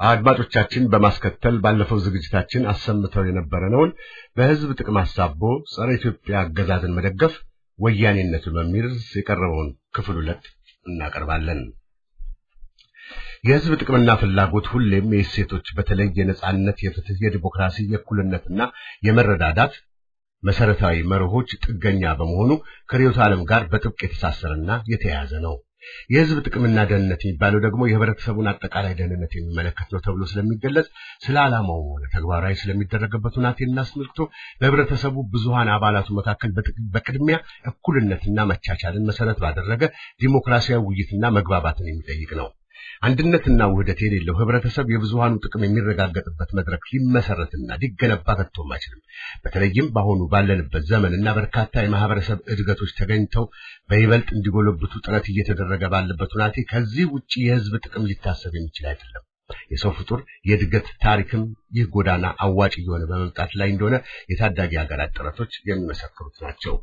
B: አድማጮቻችን በማስከተል ባለፈው ዝግጅታችን አሰምተው የነበረነውን በሕዝብ ጥቅም አሳቦ ጸረ ኢትዮጵያ አገዛዝን መደገፍ ወያኔነቱ በሚል የቀረበውን ክፍል ሁለት እናቀርባለን። የሕዝብ ጥቅምና ፍላጎት ሁሌም የእሴቶች በተለይ የነጻነት፣ የፍትህ፣ የዲሞክራሲ፣ የእኩልነትና የመረዳዳት መሰረታዊ መርሆች ጥገኛ በመሆኑ ከርዕዮተ ዓለም ጋር በጥብቅ የተሳሰረና የተያያዘ ነው። የሕዝብ ጥቅምና ደህንነት የሚባለው ደግሞ የህብረተሰቡን አጠቃላይ ደህንነት የሚመለከት ነው ተብሎ ስለሚገለጽ ስለ ዓላማውም ሆነ ተግባራዊ ስለሚደረግበት ሁናቴና አስመልክቶ በህብረተሰቡ ብዙሃን አባላቱ መካከል በቅድሚያ እኩልነትና መቻቻልን መሰረት ባደረገ ዲሞክራሲያዊ ውይይትና መግባባትን የሚጠይቅ ነው። አንድነትና ውህደት የሌለው ህብረተሰብ የብዙሃኑ ጥቅም የሚረጋገጥበት መድረክ ሊመሰረትና ሊገነባ ከቶም አይችልም። በተለይም በአሁኑ ባለንበት ዘመንና በርካታ የማህበረሰብ እድገቶች ተገኝተው በይበልጥ እንዲጎለብቱ ጥረት እየተደረገ ባለበት ሁናቴ ከዚህ ውጪ የህዝብ ጥቅም ሊታሰብ የሚችል አይደለም። የሰው ፍጡር የእድገት ታሪክም ይህ ጎዳና አዋጭ እየሆነ በመምጣት ላይ እንደሆነ የታዳጊ ሀገራት ጥረቶች የሚመሰክሩት ናቸው።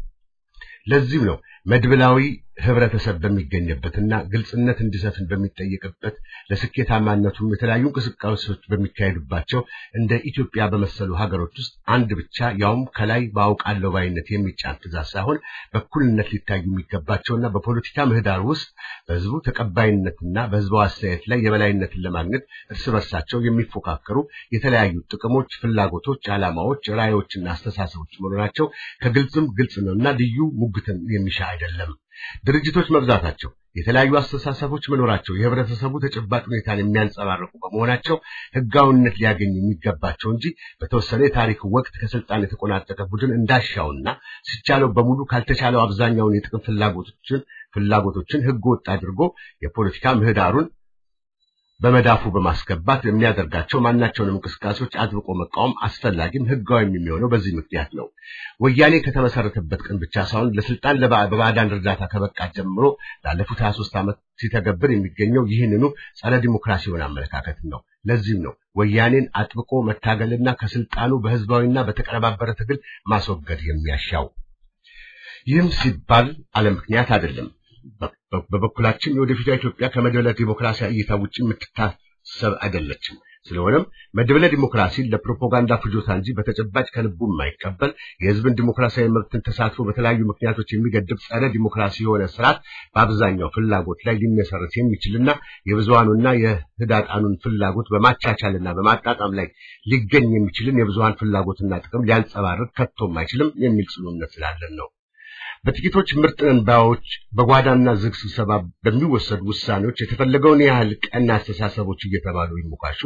B: ለዚህም ነው መድብላዊ ህብረተሰብ በሚገኝበትና ግልጽነት እንዲሰፍን በሚጠየቅበት ለስኬታማነቱም የተለያዩ እንቅስቃሴዎች በሚካሄዱባቸው እንደ ኢትዮጵያ በመሰሉ ሀገሮች ውስጥ አንድ ብቻ ያውም ከላይ ባውቃለሁ ባይነት የሚጫን ትእዛዝ ሳይሆን በእኩልነት ሊታዩ የሚገባቸውና በፖለቲካ ምህዳር ውስጥ በህዝቡ ተቀባይነትና በህዝባዊ አስተያየት ላይ የበላይነትን ለማግኘት እርስ በርሳቸው የሚፎካከሩ የተለያዩ ጥቅሞች፣ ፍላጎቶች፣ ዓላማዎች፣ ራዕዮችና አስተሳሰቦች መሆናቸው ከግልጽም ግልጽ ነውና ልዩ ሙግትን የሚሻ አይደለም። ድርጅቶች መብዛታቸው፣ የተለያዩ አስተሳሰቦች መኖራቸው የህብረተሰቡ ተጨባጭ ሁኔታን የሚያንጸባርቁ በመሆናቸው ህጋዊነት ሊያገኙ የሚገባቸው እንጂ በተወሰነ የታሪክ ወቅት ከስልጣን የተቆናጠቀ ቡድን እንዳሻውና ሲቻለው በሙሉ ካልተቻለው አብዛኛውን የጥቅም ፍላጎቶችን ፍላጎቶችን ህገ ወጥ አድርጎ የፖለቲካ ምህዳሩን በመዳፉ በማስገባት የሚያደርጋቸው ማናቸውንም እንቅስቃሴዎች አጥብቆ መቃወም አስፈላጊም ህጋዊም የሚሆነው በዚህ ምክንያት ነው። ወያኔ ከተመሰረተበት ቀን ብቻ ሳይሆን ለስልጣን በባዕዳን እርዳታ ከበቃ ጀምሮ ላለፉት 23 ዓመት ሲተገብር የሚገኘው ይህንኑ ጸረ ዲሞክራሲ የሆነ አመለካከት ነው። ለዚህም ነው ወያኔን አጥብቆ መታገልና ከስልጣኑ በህዝባዊና በተቀነባበረ ትግል ማስወገድ የሚያሻው። ይህም ሲባል አለ ምክንያት አይደለም። በበኩላችን የወደፊቷ ኢትዮጵያ ከመድበለ ዲሞክራሲያዊ እይታ ውጭ የምትታሰብ አይደለችም። ስለሆነም መድበለ ዲሞክራሲን ለፕሮፓጋንዳ ፍጆታ እንጂ በተጨባጭ ከልቡ የማይቀበል የህዝብን ዲሞክራሲያዊ መብትን ተሳትፎ በተለያዩ ምክንያቶች የሚገድብ ጸረ ዲሞክራሲ የሆነ ስርዓት በአብዛኛው ፍላጎት ላይ ሊመሰረት የሚችልና የብዙሃኑና የህዳጣኑን ፍላጎት በማቻቻልና በማጣጣም ላይ ሊገኝ የሚችልን የብዙሃን ፍላጎትና ጥቅም ሊያንጸባርቅ ከቶም አይችልም የሚል ጽኑ እምነት ስላለን ነው። በጥቂቶች ምርጥ እንባዎች በጓዳና ዝግ ስብሰባ በሚወሰዱ ውሳኔዎች የተፈለገውን ያህል ቀና አስተሳሰቦች እየተባሉ ይሞካሹ።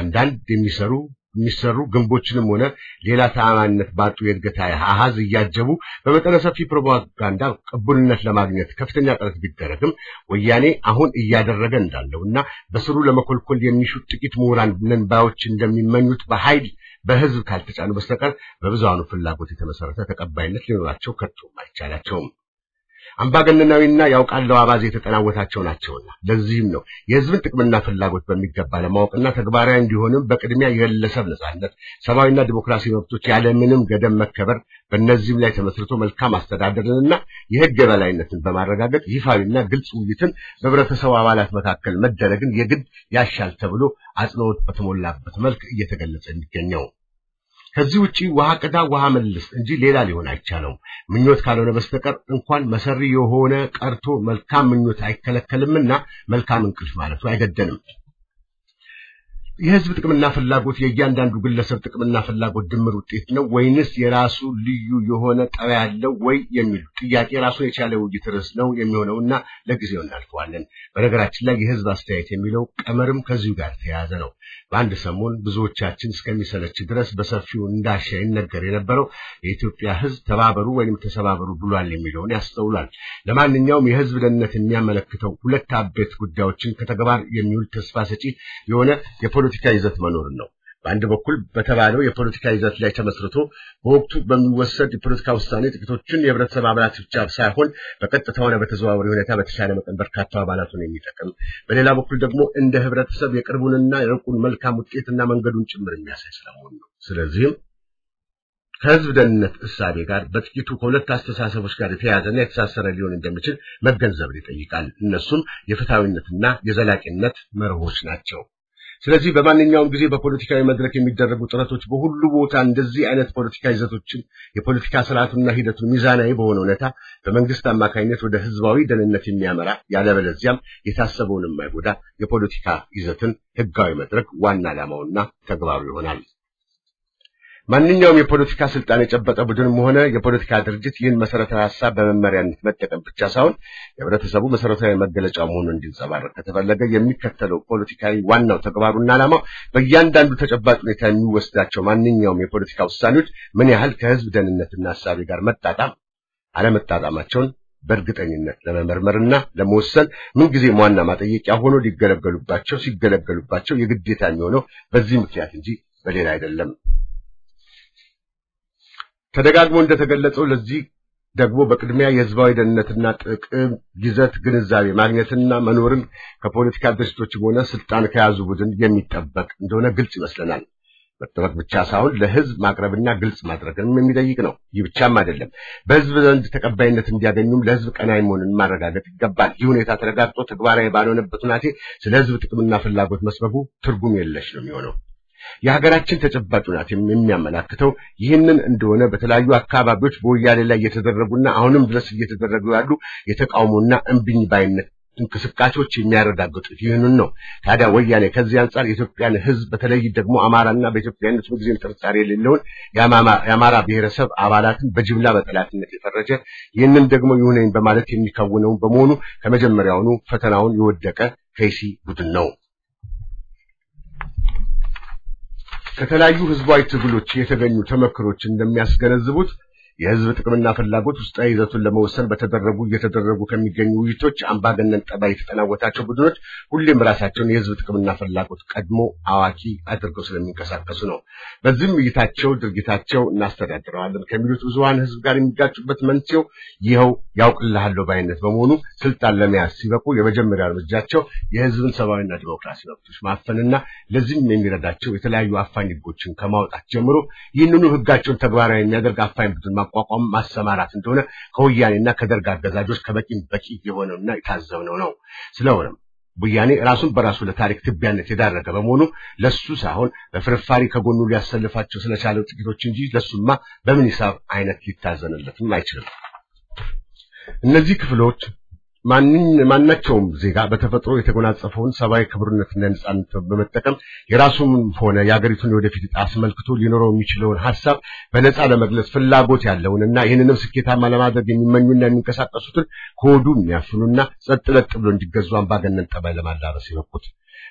B: አንዳንድ የሚሰሩ የሚሰሩ ግንቦችንም ሆነ ሌላ ተአማኒነት ባጡ የእድገት አሃዝ እያጀቡ በመጠነ ሰፊ ፕሮፓጋንዳ ቅቡልነት ለማግኘት ከፍተኛ ጥረት ቢደረግም ወያኔ አሁን እያደረገ እንዳለው እና በስሩ ለመኮልኮል የሚሹት ጥቂት ምሁራን ነንባዮች እንደሚመኙት በኃይል በህዝብ ካልተጫኑ በስተቀር በብዙሃኑ ፍላጎት የተመሰረተ ተቀባይነት ሊኖራቸው ከቶም አይቻላቸውም። አምባገነናዊና ያውቃለው አባዜ የተጠናወታቸው ናቸውና ለዚህም ነው የህዝብን ጥቅምና ፍላጎት በሚገባ ለማወቅና ተግባራዊ እንዲሆንም በቅድሚያ የግለሰብ ነጻነት፣ ሰብአዊና ዲሞክራሲ መብቶች ያለምንም ገደብ መከበር በእነዚህም ላይ ተመስርቶ መልካም አስተዳደርንና የህግ የበላይነትን በማረጋገጥ ይፋዊና ግልጽ ውይይትን በህብረተሰቡ አባላት መካከል መደረግን የግድ ያሻል ተብሎ አጽንኦት በተሞላበት መልክ እየተገለጸ የሚገኘው። ከዚህ ውጪ ውሃ ቅዳ ውሃ መልስ እንጂ ሌላ ሊሆን አይቻለውም። ምኞት ካልሆነ በስተቀር እንኳን መሰሪ የሆነ ቀርቶ መልካም ምኞት አይከለከልምና መልካም እንቅልፍ ማለቱ አይገደንም። የህዝብ ጥቅምና ፍላጎት የእያንዳንዱ ግለሰብ ጥቅምና ፍላጎት ድምር ውጤት ነው ወይንስ የራሱ ልዩ የሆነ ጠባ ያለው ወይ የሚሉ ጥያቄ ራሱን የቻለ ውይይት ርዕስ ነው የሚሆነውና ለጊዜው እናልፈዋለን። በነገራችን ላይ የህዝብ አስተያየት የሚለው ቀመርም ከዚሁ ጋር ተያያዘ ነው። በአንድ ሰሞን ብዙዎቻችን እስከሚሰለች ድረስ በሰፊው እንዳሻ ይነገር የነበረው የኢትዮጵያ ህዝብ ተባበሩ ወይም ተሰባበሩ ብሏል የሚለውን ያስተውላል። ለማንኛውም የህዝብ ደህንነት የሚያመለክተው ሁለት አበይት ጉዳዮችን ከተግባር የሚውል ተስፋ ሰጪ የሆነ የፖለቲካ ይዘት መኖርን ነው። በአንድ በኩል በተባለው የፖለቲካ ይዘት ላይ ተመስርቶ በወቅቱ በሚወሰድ የፖለቲካ ውሳኔ ጥቂቶችን የህብረተሰብ አባላት ብቻ ሳይሆን በቀጥታ ሆነ በተዘዋዋሪ ሁኔታ በተሻለ መጠን በርካታ አባላቱን የሚጠቅም፣ በሌላ በኩል ደግሞ እንደ ህብረተሰብ የቅርቡንና የሩቁን መልካም ውጤትና መንገዱን ጭምር የሚያሳይ ስለመሆኑ ነው። ስለዚህም ከህዝብ ደህንነት እሳቤ ጋር በጥቂቱ ከሁለት አስተሳሰቦች ጋር የተያያዘና የተሳሰረ ሊሆን እንደሚችል መገንዘብን ይጠይቃል። እነሱም የፍትሐዊነትና የዘላቂነት መርሆች ናቸው። ስለዚህ በማንኛውም ጊዜ በፖለቲካዊ መድረክ የሚደረጉ ጥረቶች በሁሉ ቦታ እንደዚህ አይነት ፖለቲካ ይዘቶችን የፖለቲካ ስርዓቱና ሂደቱን ሚዛናዊ በሆነ ሁኔታ በመንግስት አማካኝነት ወደ ህዝባዊ ደህንነት የሚያመራ ያለበለዚያም የታሰበውን የማይጎዳ የፖለቲካ ይዘትን ህጋዊ መድረክ ዋና ዓላማውና ተግባሩ ይሆናል። ማንኛውም የፖለቲካ ስልጣን የጨበጠ ቡድንም ሆነ የፖለቲካ ድርጅት ይህን መሰረታዊ ሀሳብ በመመሪያነት መጠቀም ብቻ ሳይሆን የህብረተሰቡ መሰረታዊ መገለጫ መሆኑን እንዲንጸባረቅ ከተፈለገ የሚከተለው ፖለቲካዊ ዋናው ተግባሩና ዓላማው በእያንዳንዱ ተጨባጭ ሁኔታ የሚወስዳቸው ማንኛውም የፖለቲካ ውሳኔዎች ምን ያህል ከህዝብ ደህንነትና ሀሳቤ ጋር መጣጣም አለመጣጣማቸውን በእርግጠኝነት ለመመርመርና ለመወሰን ምንጊዜም ዋና ማጠየቂያ ሆኖ ሊገለገሉባቸው ሲገለገሉባቸው የግዴታ የሚሆነው በዚህ ምክንያት እንጂ በሌላ አይደለም። ተደጋግሞ እንደተገለጸው ለዚህ ደግሞ በቅድሚያ የህዝባዊ ደህንነትና ጥቅም ይዘት ግንዛቤ ማግኘትና መኖርን ከፖለቲካ ድርጅቶችም ሆነ ስልጣን ከያዙ ቡድን የሚጠበቅ እንደሆነ ግልጽ ይመስለናል። መጠበቅ ብቻ ሳይሆን ለህዝብ ማቅረብና ግልጽ ማድረግንም የሚጠይቅ ነው። ይህ ብቻም አይደለም። በህዝብ ዘንድ ተቀባይነት እንዲያገኙም ለህዝብ ቀናይ መሆንን ማረጋገጥ ይገባል። ይህ ሁኔታ ተረጋግጦ ተግባራዊ ባልሆነበት ሁናቴ ስለ ህዝብ ጥቅምና ፍላጎት መስበኩ ትርጉም የለሽ ነው የሚሆነው። የሀገራችን ተጨባጭ ሁኔታ የሚያመላክተው ይህንን እንደሆነ በተለያዩ አካባቢዎች በወያኔ ላይ እየተደረጉና አሁንም ድረስ እየተደረጉ ያሉ የተቃውሞና እምቢኝ ባይነት እንቅስቃሴዎች የሚያረጋግጡት ይህንን ነው። ታዲያ ወያኔ ከዚህ አንጻር የኢትዮጵያን ህዝብ በተለይ ደግሞ አማራና በኢትዮጵያነት ምንጊዜም ጥርጣሬ የሌለውን የአማራ ብሔረሰብ አባላትን በጅምላ በጠላትነት የፈረጀ ይህንን ደግሞ ይሁነኝ በማለት የሚከውነው በመሆኑ ከመጀመሪያውኑ ፈተናውን የወደቀ ከይሲ ቡድን ነው። ከተለያዩ ህዝባዊ ትግሎች የተገኙ ተመክሮች እንደሚያስገነዝቡት የህዝብ ጥቅምና ፍላጎት ውስጣዊ ይዘቱን ለመወሰን በተደረጉ እየተደረጉ ከሚገኙ ውይይቶች አምባገነን ጠባይ የተጠናወታቸው ቡድኖች ሁሌም ራሳቸውን የህዝብ ጥቅምና ፍላጎት ቀድሞ አዋቂ አድርገው ስለሚንቀሳቀሱ ነው። በዚህም እይታቸው፣ ድርጊታቸው እናስተዳድረዋለን ከሚሉት ብዙሃን ህዝብ ጋር የሚጋጩበት መንስኤው ይኸው ያውቅልሃለሁ ባይነት በመሆኑ ስልጣን ለመያዝ ሲበቁ የመጀመሪያ እርምጃቸው የህዝብን ሰብአዊና ዲሞክራሲ መብቶች ማፈንና ለዚህም የሚረዳቸው የተለያዩ አፋኝ ህጎችን ከማውጣት ጀምሮ ይህንኑ ህጋቸውን ተግባራዊ የሚያደርግ አፋኝ ቡድን ማቋቋም ማሰማራት እንደሆነ ከወያኔና ከደርግ አገዛጆች ከበቂም በቂ የሆነውና የታዘብነው ነው። ስለሆነም ወያኔ ራሱን በራሱ ለታሪክ ትቢያነት የዳረገ በመሆኑ ለሱ ሳይሆን በፍርፋሪ ከጎኑ ሊያሰልፋቸው ስለቻለው ጥቂቶች እንጂ ለሱማ በምን ሂሳብ አይነት ሊታዘንለትም አይችልም። እነዚህ ክፍሎች ማናቸውም ዜጋ በተፈጥሮ የተጎናጸፈውን ሰብአዊ ክብርነትና ነጻነት በመጠቀም የራሱን ሆነ የአገሪቱን የወደፊት ዕጣ አስመልክቶ ሊኖረው የሚችለውን ሀሳብ በነጻ ለመግለጽ ፍላጎት ያለውንና ይህንንም ስኬታማ ለማድረግ የሚመኙና የሚንቀሳቀሱትን ከወዱ የሚያፍኑና ጸጥ ለጥ ብሎ እንዲገዙ አምባገነን ጠባይ ለማላበስ የበቁት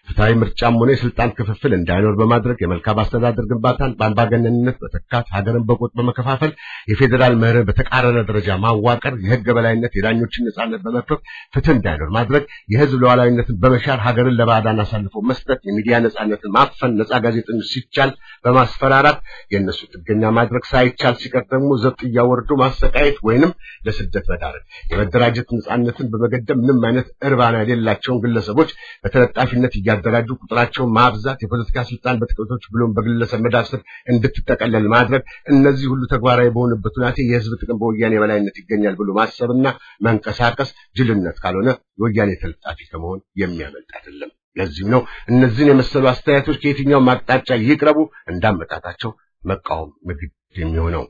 B: ፍትሐዊ ምርጫም ሆነ የስልጣን ክፍፍል እንዳይኖር በማድረግ የመልካም አስተዳደር ግንባታን በአምባገነንነት በተካት ሀገርን በቆጥ በመከፋፈል የፌዴራል መርህ በተቃረነ ደረጃ ማዋቀር የህግ በላይነት የዳኞችን ነጻነት በመክፈፍ ፍትህ እንዳይኖር ማድረግ የህዝብ ሉዓላዊነትን በመሻር ሀገርን ለባዕዳን አሳልፎ መስጠት የሚዲያ ነጻነትን ማፈን ነጻ ጋዜጠኞች ሲቻል በማስፈራራት የእነሱ ጥገኛ ማድረግ ሳይቻል ሲቀር ደግሞ ዘብጥ እያወርዱ ማሰቃየት ወይንም ለስደት መዳረግ። የመደራጀት ነጻነትን በመገደብ ምንም አይነት እርባና የሌላቸውን ግለሰቦች በተለጣፊነት እያደራጁ ቁጥራቸውን ማብዛት የፖለቲካ ስልጣን በጥቂቶች ብሎም በግለሰብ መዳፍ እንድትጠቀለል ማድረግ እነዚህ ሁሉ ተግባራዊ በሆነበት ሁናቴ የህዝብ ጥቅም በወያኔ የበላይነት ይገኛል ብሎ ማሰብና መንቀሳቀስ ጅልነት ካልሆነ የወያኔ ተለጣፊ ከመሆን የሚያመልጥ አይደለም። ለዚህም ነው እነዚህን የመሰሉ አስተያየቶች ከየትኛውም አቅጣጫ ይቅረቡ እንዳመጣጣቸው መቃወም ምግድ የሚሆነው።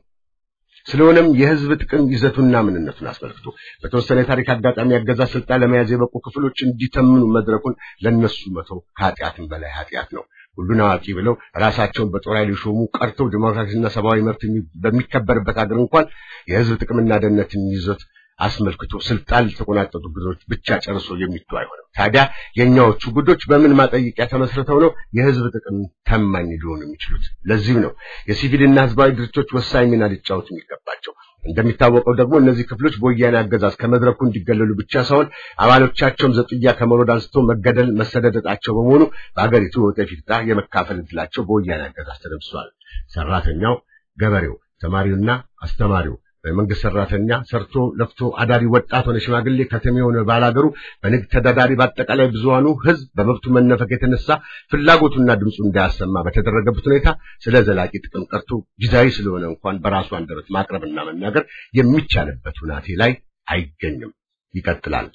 B: ስለሆነም የህዝብ ጥቅም ይዘቱና ምንነቱን አስመልክቶ በተወሰነ የታሪክ አጋጣሚ ያገዛዝ ስልጣን ለመያዝ የበቁ ክፍሎች እንዲተምኑ መድረኩን ለነሱ መተው ከኃጢአትም በላይ ኃጢአት ነው። ሁሉን አዋቂ ብለው ራሳቸውን በጦር ኃይል የሾሙ ቀርተው ዲሞክራሲና ሰብአዊ መብት በሚከበርበት ሀገር እንኳን የህዝብ ጥቅምና ደህንነትን ይዘት አስመልክቶ ስልጣን ለተቆናጠጡ ግዞች ብቻ ጨርሶ የሚቱ አይሆንም። ታዲያ የኛዎቹ ጉዶች በምን ማጠየቂያ ተመስርተው ነው የህዝብ ጥቅም ተማኝ ሊሆኑ የሚችሉት? ለዚህም ነው የሲቪልና ህዝባዊ ድርጅቶች ወሳኝ ሚና ሊጫወቱ የሚገባቸው። እንደሚታወቀው ደግሞ እነዚህ ክፍሎች በወያኔ አገዛዝ ከመድረኩ እንዲገለሉ ብቻ ሳይሆን አባሎቻቸውም ዘጥያ ከመሮድ አንስቶ መገደል መሰደደጣቸው በመሆኑ በአገሪቱ ወደፊት ዕጣ የመካፈል ዕድላቸው በወያኔ አገዛዝ ተደምስሷል። ሰራተኛው፣ ገበሬው፣ ተማሪውና አስተማሪው በመንግስት ሰራተኛ ሰርቶ ለፍቶ አዳሪ ወጣት ሆነ ሽማግሌ ከተሜ ሆነ ባላገሩ በንግድ ተዳዳሪ በአጠቃላይ ብዙሃኑ ህዝብ በመብቱ መነፈቅ የተነሳ ፍላጎቱና ድምፁ እንዳያሰማ በተደረገበት ሁኔታ ስለ ዘላቂ ጥቅም ቀርቶ ጊዜያዊ ስለሆነ እንኳን በራሱ አንደበት ማቅረብና መናገር የሚቻልበት ሁናቴ ላይ አይገኝም። ይቀጥላል።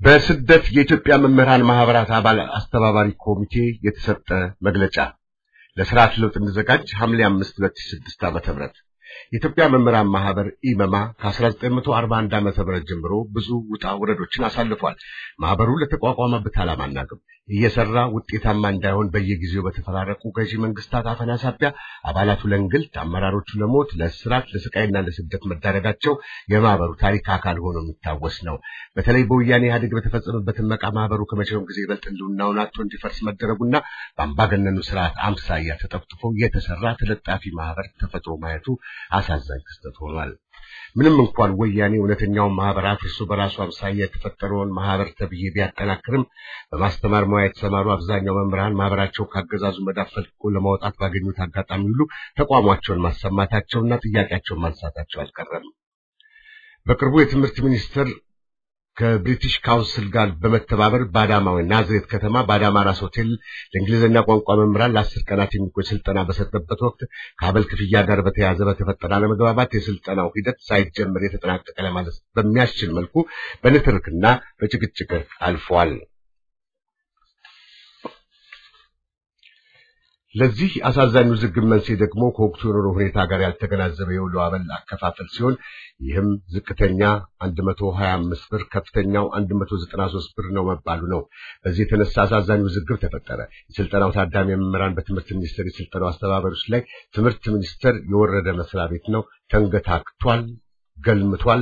B: በስደት የኢትዮጵያ መምህራን ማህበራት አባል አስተባባሪ ኮሚቴ የተሰጠ መግለጫ። ለስርዓት ለውጥ እንዘጋጅ ሐምሌ 5 2006 ዓ.ም የኢትዮጵያ መምህራን ማህበር ኢመማ ከ1941 ዓመተ ምህረት ጀምሮ ብዙ ውጣ ውረዶችን አሳልፏል። ማህበሩ ለተቋቋመበት ዓላማና ግብ እየሰራ ውጤታማ እንዳይሆን በየጊዜው በተፈራረቁ ገዢ መንግስታት አፈና ሳቢያ አባላቱ ለእንግልት፣ አመራሮቹ ለሞት፣ ለእስራት፣ ለስቃይና ለስደት መዳረጋቸው የማህበሩ ታሪክ አካል ሆኖ የሚታወስ ነው። በተለይ በወያኔ ኢህአዴግ በተፈጸመበት መቃ ማህበሩ ከመቼውም ጊዜ ይበልጥ ህልውናውን አጥቶ እንዲፈርስ መደረጉና በአምባገነኑ ስርዓት አምሳያ ተጠፍጥፎ የተሰራ ተለጣፊ ማህበር ተፈጥሮ ማየቱ አሳዛኝ ክስተት ሆኗል። ምንም እንኳን ወያኔ እውነተኛውን ማህበር አፍርሶ በራሱ አምሳያ የተፈጠረውን ማህበር ተብዬ ቢያጠናክርም በማስተማር ሙያ የተሰማሩ አብዛኛው መምህራን ማህበራቸው ካገዛዙ መዳፍ ፈልቅቆ ለማውጣት ባገኙት አጋጣሚ ሁሉ ተቋማቸውን ማሰማታቸውና ጥያቄያቸውን ማንሳታቸው አልቀረም። በቅርቡ የትምህርት ሚኒስቴር ከብሪቲሽ ካውንስል ጋር በመተባበር በአዳማ ወይ ናዝሬት ከተማ በአዳማ ራስ ሆቴል ለእንግሊዝኛ ቋንቋ መምህራን ለአስር ቀናት የሚቆይ ስልጠና በሰጠበት ወቅት ከአበል ክፍያ ጋር በተያያዘ በተፈጠረ አለመግባባት የስልጠናው ሂደት ሳይጀምር የተጠናቀቀ ለማለት በሚያስችል መልኩ በንትርክና በጭቅጭቅ አልፏል። ለዚህ አሳዛኝ ውዝግብ መንስኤ ደግሞ ከወቅቱ የኑሮ ሁኔታ ጋር ያልተገናዘበ የውሎ አበል አከፋፈል ሲሆን ይህም ዝቅተኛ 125 ብር ከፍተኛው 193 ብር ነው መባሉ ነው። በዚህ የተነሳ አሳዛኝ ውዝግብ ተፈጠረ። የስልጠናው ታዳሚ መምህራን በትምህርት ሚኒስቴር የስልጠናው አስተባባሪዎች ላይ ትምህርት ሚኒስቴር የወረደ መስሪያ ቤት ነው፣ ተንገታክቷል፣ ገልምቷል፣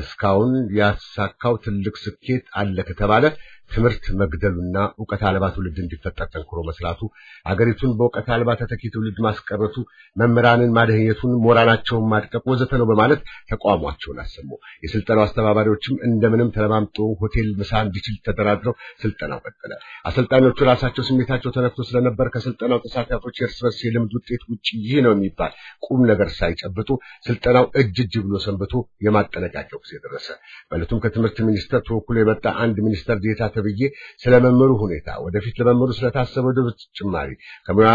B: እስካሁን ያሳካው ትልቅ ስኬት አለ ከተባለ ትምህርት መግደሉና ዕውቀት አልባ ትውልድ እንዲፈጠር ጠንክሮ መስራቱ፣ አገሪቱን በዕውቀት አልባ ተተኪ ትውልድ ማስቀረቱ፣ መምህራንን ማደህየቱን፣ ሞራላቸውን ማድቀቅ ወዘተ ነው በማለት ተቋሟቸውን አሰሙ። የስልጠናው አስተባባሪዎችም እንደምንም ተለማምጦ ሆቴል ምሳ እንዲችል ተደራድረው ስልጠናው ቀጠለ። አሰልጣኞቹ ራሳቸው ስሜታቸው ተነክቶ ስለነበር ከስልጠናው ተሳታፊዎች የእርስ በርስ የልምድ ውጤት ውጭ ይህ ነው የሚባል ቁም ነገር ሳይጨብጡ ስልጠናው እጅ እጅ ብሎ ሰንብቶ የማጠነቃቂያው ጊዜ ደረሰ። በዕለቱም ከትምህርት ሚኒስቴር ተወክሎ የመጣ አንድ ሚኒስተር ዴታ ተብዬ ስለ መምህሩ ሁኔታ ወደፊት ለመምህሩ ስለታሰበው ደሞዝ ጭማሪ ከሙያ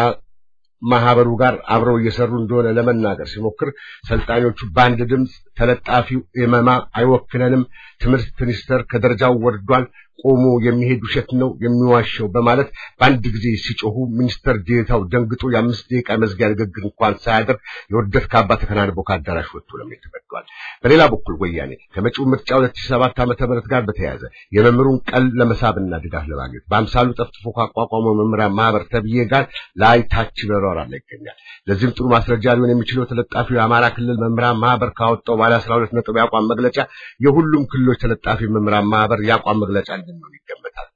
B: ማህበሩ ጋር አብረው እየሰሩ እንደሆነ ለመናገር ሲሞክር ሰልጣኞቹ በአንድ ድምፅ ተለጣፊው ኢመማ አይወክለንም፣ ትምህርት ሚኒስቴር ከደረጃው ወርዷል፣ ቆሞ የሚሄድ ውሸት ነው የሚዋሸው በማለት በአንድ ጊዜ ሲጮሁ ሚኒስተር ዴታው ደንግጦ የአምስት ደቂቃ መዝጊያ ንግግር እንኳን ሳያደርግ የውርደት ካባ ተከናንቦ ከአዳራሽ ወጥቶ ለመሄድ ተገዷል። በሌላ በኩል ወያኔ ከመጪው ምርጫ 2007 ዓመተ ምህረት ጋር በተያያዘ የመምህሩን ቀል ለመሳብና ድጋፍ ለማግኘት በአምሳሉ ጠፍጥፎ ካቋቋመው መምህራን ማህበር ተብዬ ጋር ላይ ታች በሯራ ላይ ይገኛል። ለዚህም ጥሩ ማስረጃ ሊሆን የሚችለው ተለጣፊው የአማራ ክልል መምህራን ማህበር ካወጣው ባለ 12 ነጥብ የአቋም መግለጫ የሁሉም ክልሎች ተለጣፊ መምህራን ማህበር የአቋም መግለጫ እንደሚሆን ይገመታል።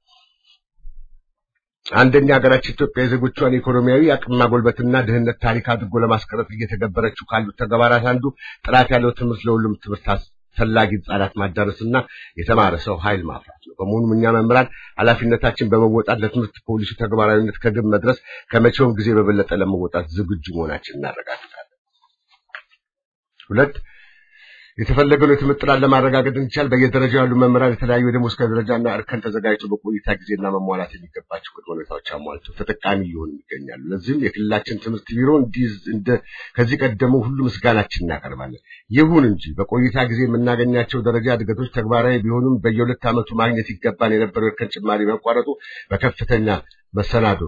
B: አንደኛ ሀገራችን ኢትዮጵያ የዜጎቿን ኢኮኖሚያዊ አቅም ማጎልበትና ድህነት ታሪክ አድርጎ ለማስቀረት እየተገበረችው ካሉት ተግባራት አንዱ ጥራት ያለው ትምህርት ለሁሉም ትምህርት ፈላጊ ህጻናት ማዳረስና የተማረ ሰው ኃይል ማፍራት ነው። በመሆኑም እኛ መምህራን ኃላፊነታችን በመወጣት ለትምህርት ፖሊሲ ተግባራዊነት ከግብ መድረስ ከመቼውም ጊዜ በበለጠ ለመወጣት ዝግጁ መሆናችን እናረጋግጣለን። ሁለት የተፈለገውን የትምህርት ጥራት ለማረጋገጥ እንዲቻል በየደረጃው ያሉ መምህራን የተለያዩ የደሞዝ ደረጃና እርከን ተዘጋጅቶ በቆይታ ጊዜና መሟላት የሚገባቸው ቅድመ ሁኔታዎች አሟልተው ተጠቃሚ እየሆኑ ይገኛሉ። ለዚህም የክልላችን ትምህርት ቢሮ እንደ ከዚህ ቀደሙ ሁሉ ምስጋናችን እናቀርባለን። ይሁን እንጂ በቆይታ ጊዜ የምናገኛቸው ደረጃ እድገቶች ተግባራዊ ቢሆኑም በየሁለት ዓመቱ ማግኘት ይገባን የነበረው እርከን ጭማሪ መቋረጡ በከፍተኛ መሰናዶ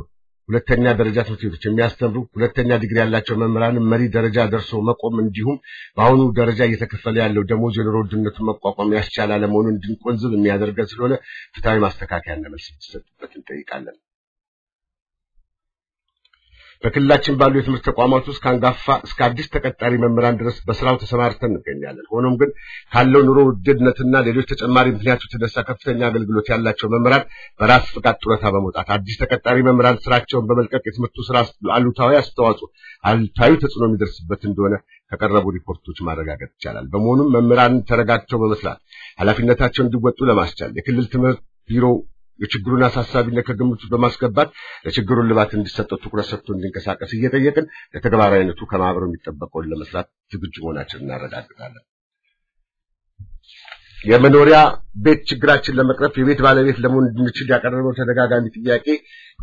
B: ሁለተኛ ደረጃ ትምህርት ቤቶች የሚያስተምሩ ሁለተኛ ዲግሪ ያላቸው መምህራንን መሪ ደረጃ ደርሶ መቆም እንዲሁም በአሁኑ ደረጃ እየተከፈለ ያለው ደሞዝ የኑሮ ውድነቱን መቋቋም ያስቻል አለመሆኑን እንድንቆንዝብ የሚያደርገን ስለሆነ ፍትሐዊ ማስተካከያና መልስ እንዲሰጥበት እንጠይቃለን። በክልላችን ባሉ የትምህርት ተቋማት ውስጥ ከአንጋፋ እስከ አዲስ ተቀጣሪ መምህራን ድረስ በስራው ተሰማርተን እንገኛለን። ሆኖም ግን ካለው ኑሮ ውድነትና ሌሎች ተጨማሪ ምክንያቶች የተነሳ ከፍተኛ አገልግሎት ያላቸው መምህራን በራስ ፍቃድ ጡረታ በመውጣት አዲስ ተቀጣሪ መምህራን ስራቸውን በመልቀቅ የትምህርቱ ስራ አሉታዊ አስተዋጽኦ፣ አሉታዊ ተጽዕኖ የሚደርስበት እንደሆነ ከቀረቡ ሪፖርቶች ማረጋገጥ ይቻላል። በመሆኑም መምህራንን ተረጋግተው በመስራት ኃላፊነታቸውን እንዲወጡ ለማስቻል የክልል ትምህርት ቢሮ የችግሩን አሳሳቢነት ከግምት በማስገባት ለችግሩን ልባት እንዲሰጠው ትኩረት ሰጥቶ እንዲንቀሳቀስ እየጠየቅን ለተግባራዊነቱ ከማህበሩ የሚጠበቀውን ለመስራት ዝግጁ መሆናችንን እናረጋግጣለን። የመኖሪያ ቤት ችግራችን ለመቅረፍ የቤት ባለቤት ለመሆን እንድንችል ያቀረበው ተደጋጋሚ ጥያቄ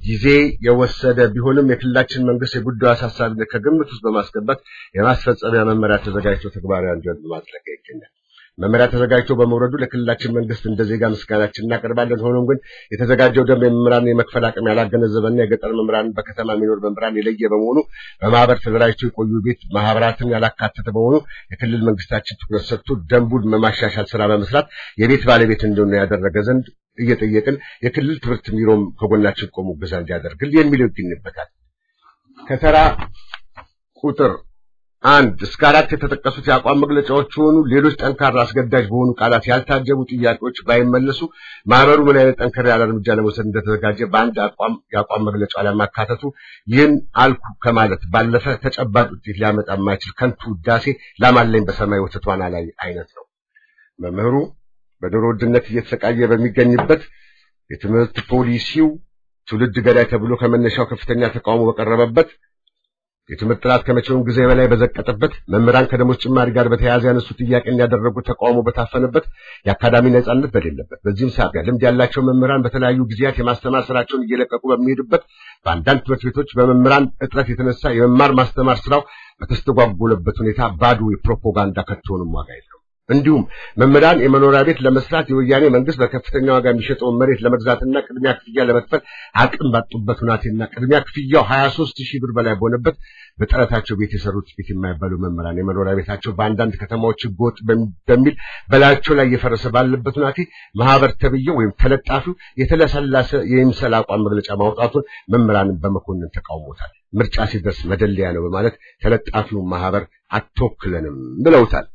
B: ጊዜ የወሰደ ቢሆንም የክልላችን መንግስት የጉዳዩ አሳሳቢነት ከግምት ውስጥ በማስገባት የማስፈጸሚያ መመሪያ ተዘጋጅቶ ተግባራዊ እንዲሆን በማድረግ ይገኛል። መመሪያ ተዘጋጅቶ በመውረዱ ለክልላችን መንግስት እንደ ዜጋ ምስጋናችን እናቀርባለን። ሆኖም ግን የተዘጋጀው ደንብ የመምህራን የመክፈል አቅም ያላገነዘበና የገጠር መምህራን በከተማ የሚኖር መምህራን የለየ በመሆኑ በማህበር ተደራጅተው የቆዩ ቤት ማህበራትን ያላካተተ በመሆኑ የክልል መንግስታችን ትኩረት ሰጥቶ ደንቡን በማሻሻል ስራ በመስራት የቤት ባለቤት እንደሆነ ያደረገ ዘንድ እየጠየቅን የክልል ትምህርት ቢሮም ከጎናችን ቆሞ እገዛ እንዲያደርግል የሚለው ይገኝበታል። ከተራ ቁጥር አንድ እስከ አራት የተጠቀሱት የአቋም መግለጫዎች ሆኑ ሌሎች ጠንካራ አስገዳጅ በሆኑ ቃላት ያልታጀቡ ጥያቄዎች ባይመለሱ ማህበሩ ምን አይነት ጠንከር ያለ እርምጃ ለመውሰድ እንደተዘጋጀ በአንድ አቋም የአቋም መግለጫ ለማካተቱ ይህን አልኩ ከማለት ባለፈ ተጨባጭ ውጤት ሊያመጣ የማይችል ከንቱ ውዳሴ ላማለኝ በሰማይ ወተቷን ላይ አይነት ነው። መምህሩ በኑሮ ውድነት እየተሰቃየ በሚገኝበት የትምህርት ፖሊሲው ትውልድ ገዳይ ተብሎ ከመነሻው ከፍተኛ ተቃውሞ በቀረበበት የትምህርት ጥራት ከመቼውም ጊዜ በላይ በዘቀጠበት መምህራን ከደሞዝ ጭማሪ ጋር በተያያዘ ያነሱ ጥያቄ እንዲያደረጉ ተቃውሞ በታፈነበት የአካዳሚ ነጻነት በሌለበት በዚህም ሳቢያ ልምድ ያላቸው መምህራን በተለያዩ ጊዜያት የማስተማር ስራቸውን እየለቀቁ በሚሄዱበት በአንዳንድ ትምህርት ቤቶች በመምህራን እጥረት የተነሳ የመማር ማስተማር ስራው በተስተጓጎለበት ሁኔታ ባዶ የፕሮፓጋንዳ ከቶንም ዋጋ የለው። እንዲሁም መምህራን የመኖሪያ ቤት ለመስራት የወያኔ መንግስት በከፍተኛ ዋጋ የሚሸጠውን መሬት ለመግዛትና ቅድሚያ ክፍያ ለመክፈል አቅም ባጡበት ሁናቴና ቅድሚያ ክፍያው 23 ሺህ ብር በላይ በሆነበት በጥረታቸው ቤት የሰሩት ቤት የማይባሉ መምህራን የመኖሪያ ቤታቸው በአንዳንድ ከተማዎች ህገወጥ በሚል በላያቸው ላይ እየፈረሰ ባለበት ሁናቴ ማህበር ተብዬው ወይም ተለጣፊው የተለሰላሰ የይምሰል አቋም መግለጫ ማውጣቱን መምህራንን በመኮንን ተቃውሞታል። ምርጫ ሲደርስ መደለያ ነው በማለት ተለጣፊውን ማህበር አትወክለንም ብለውታል።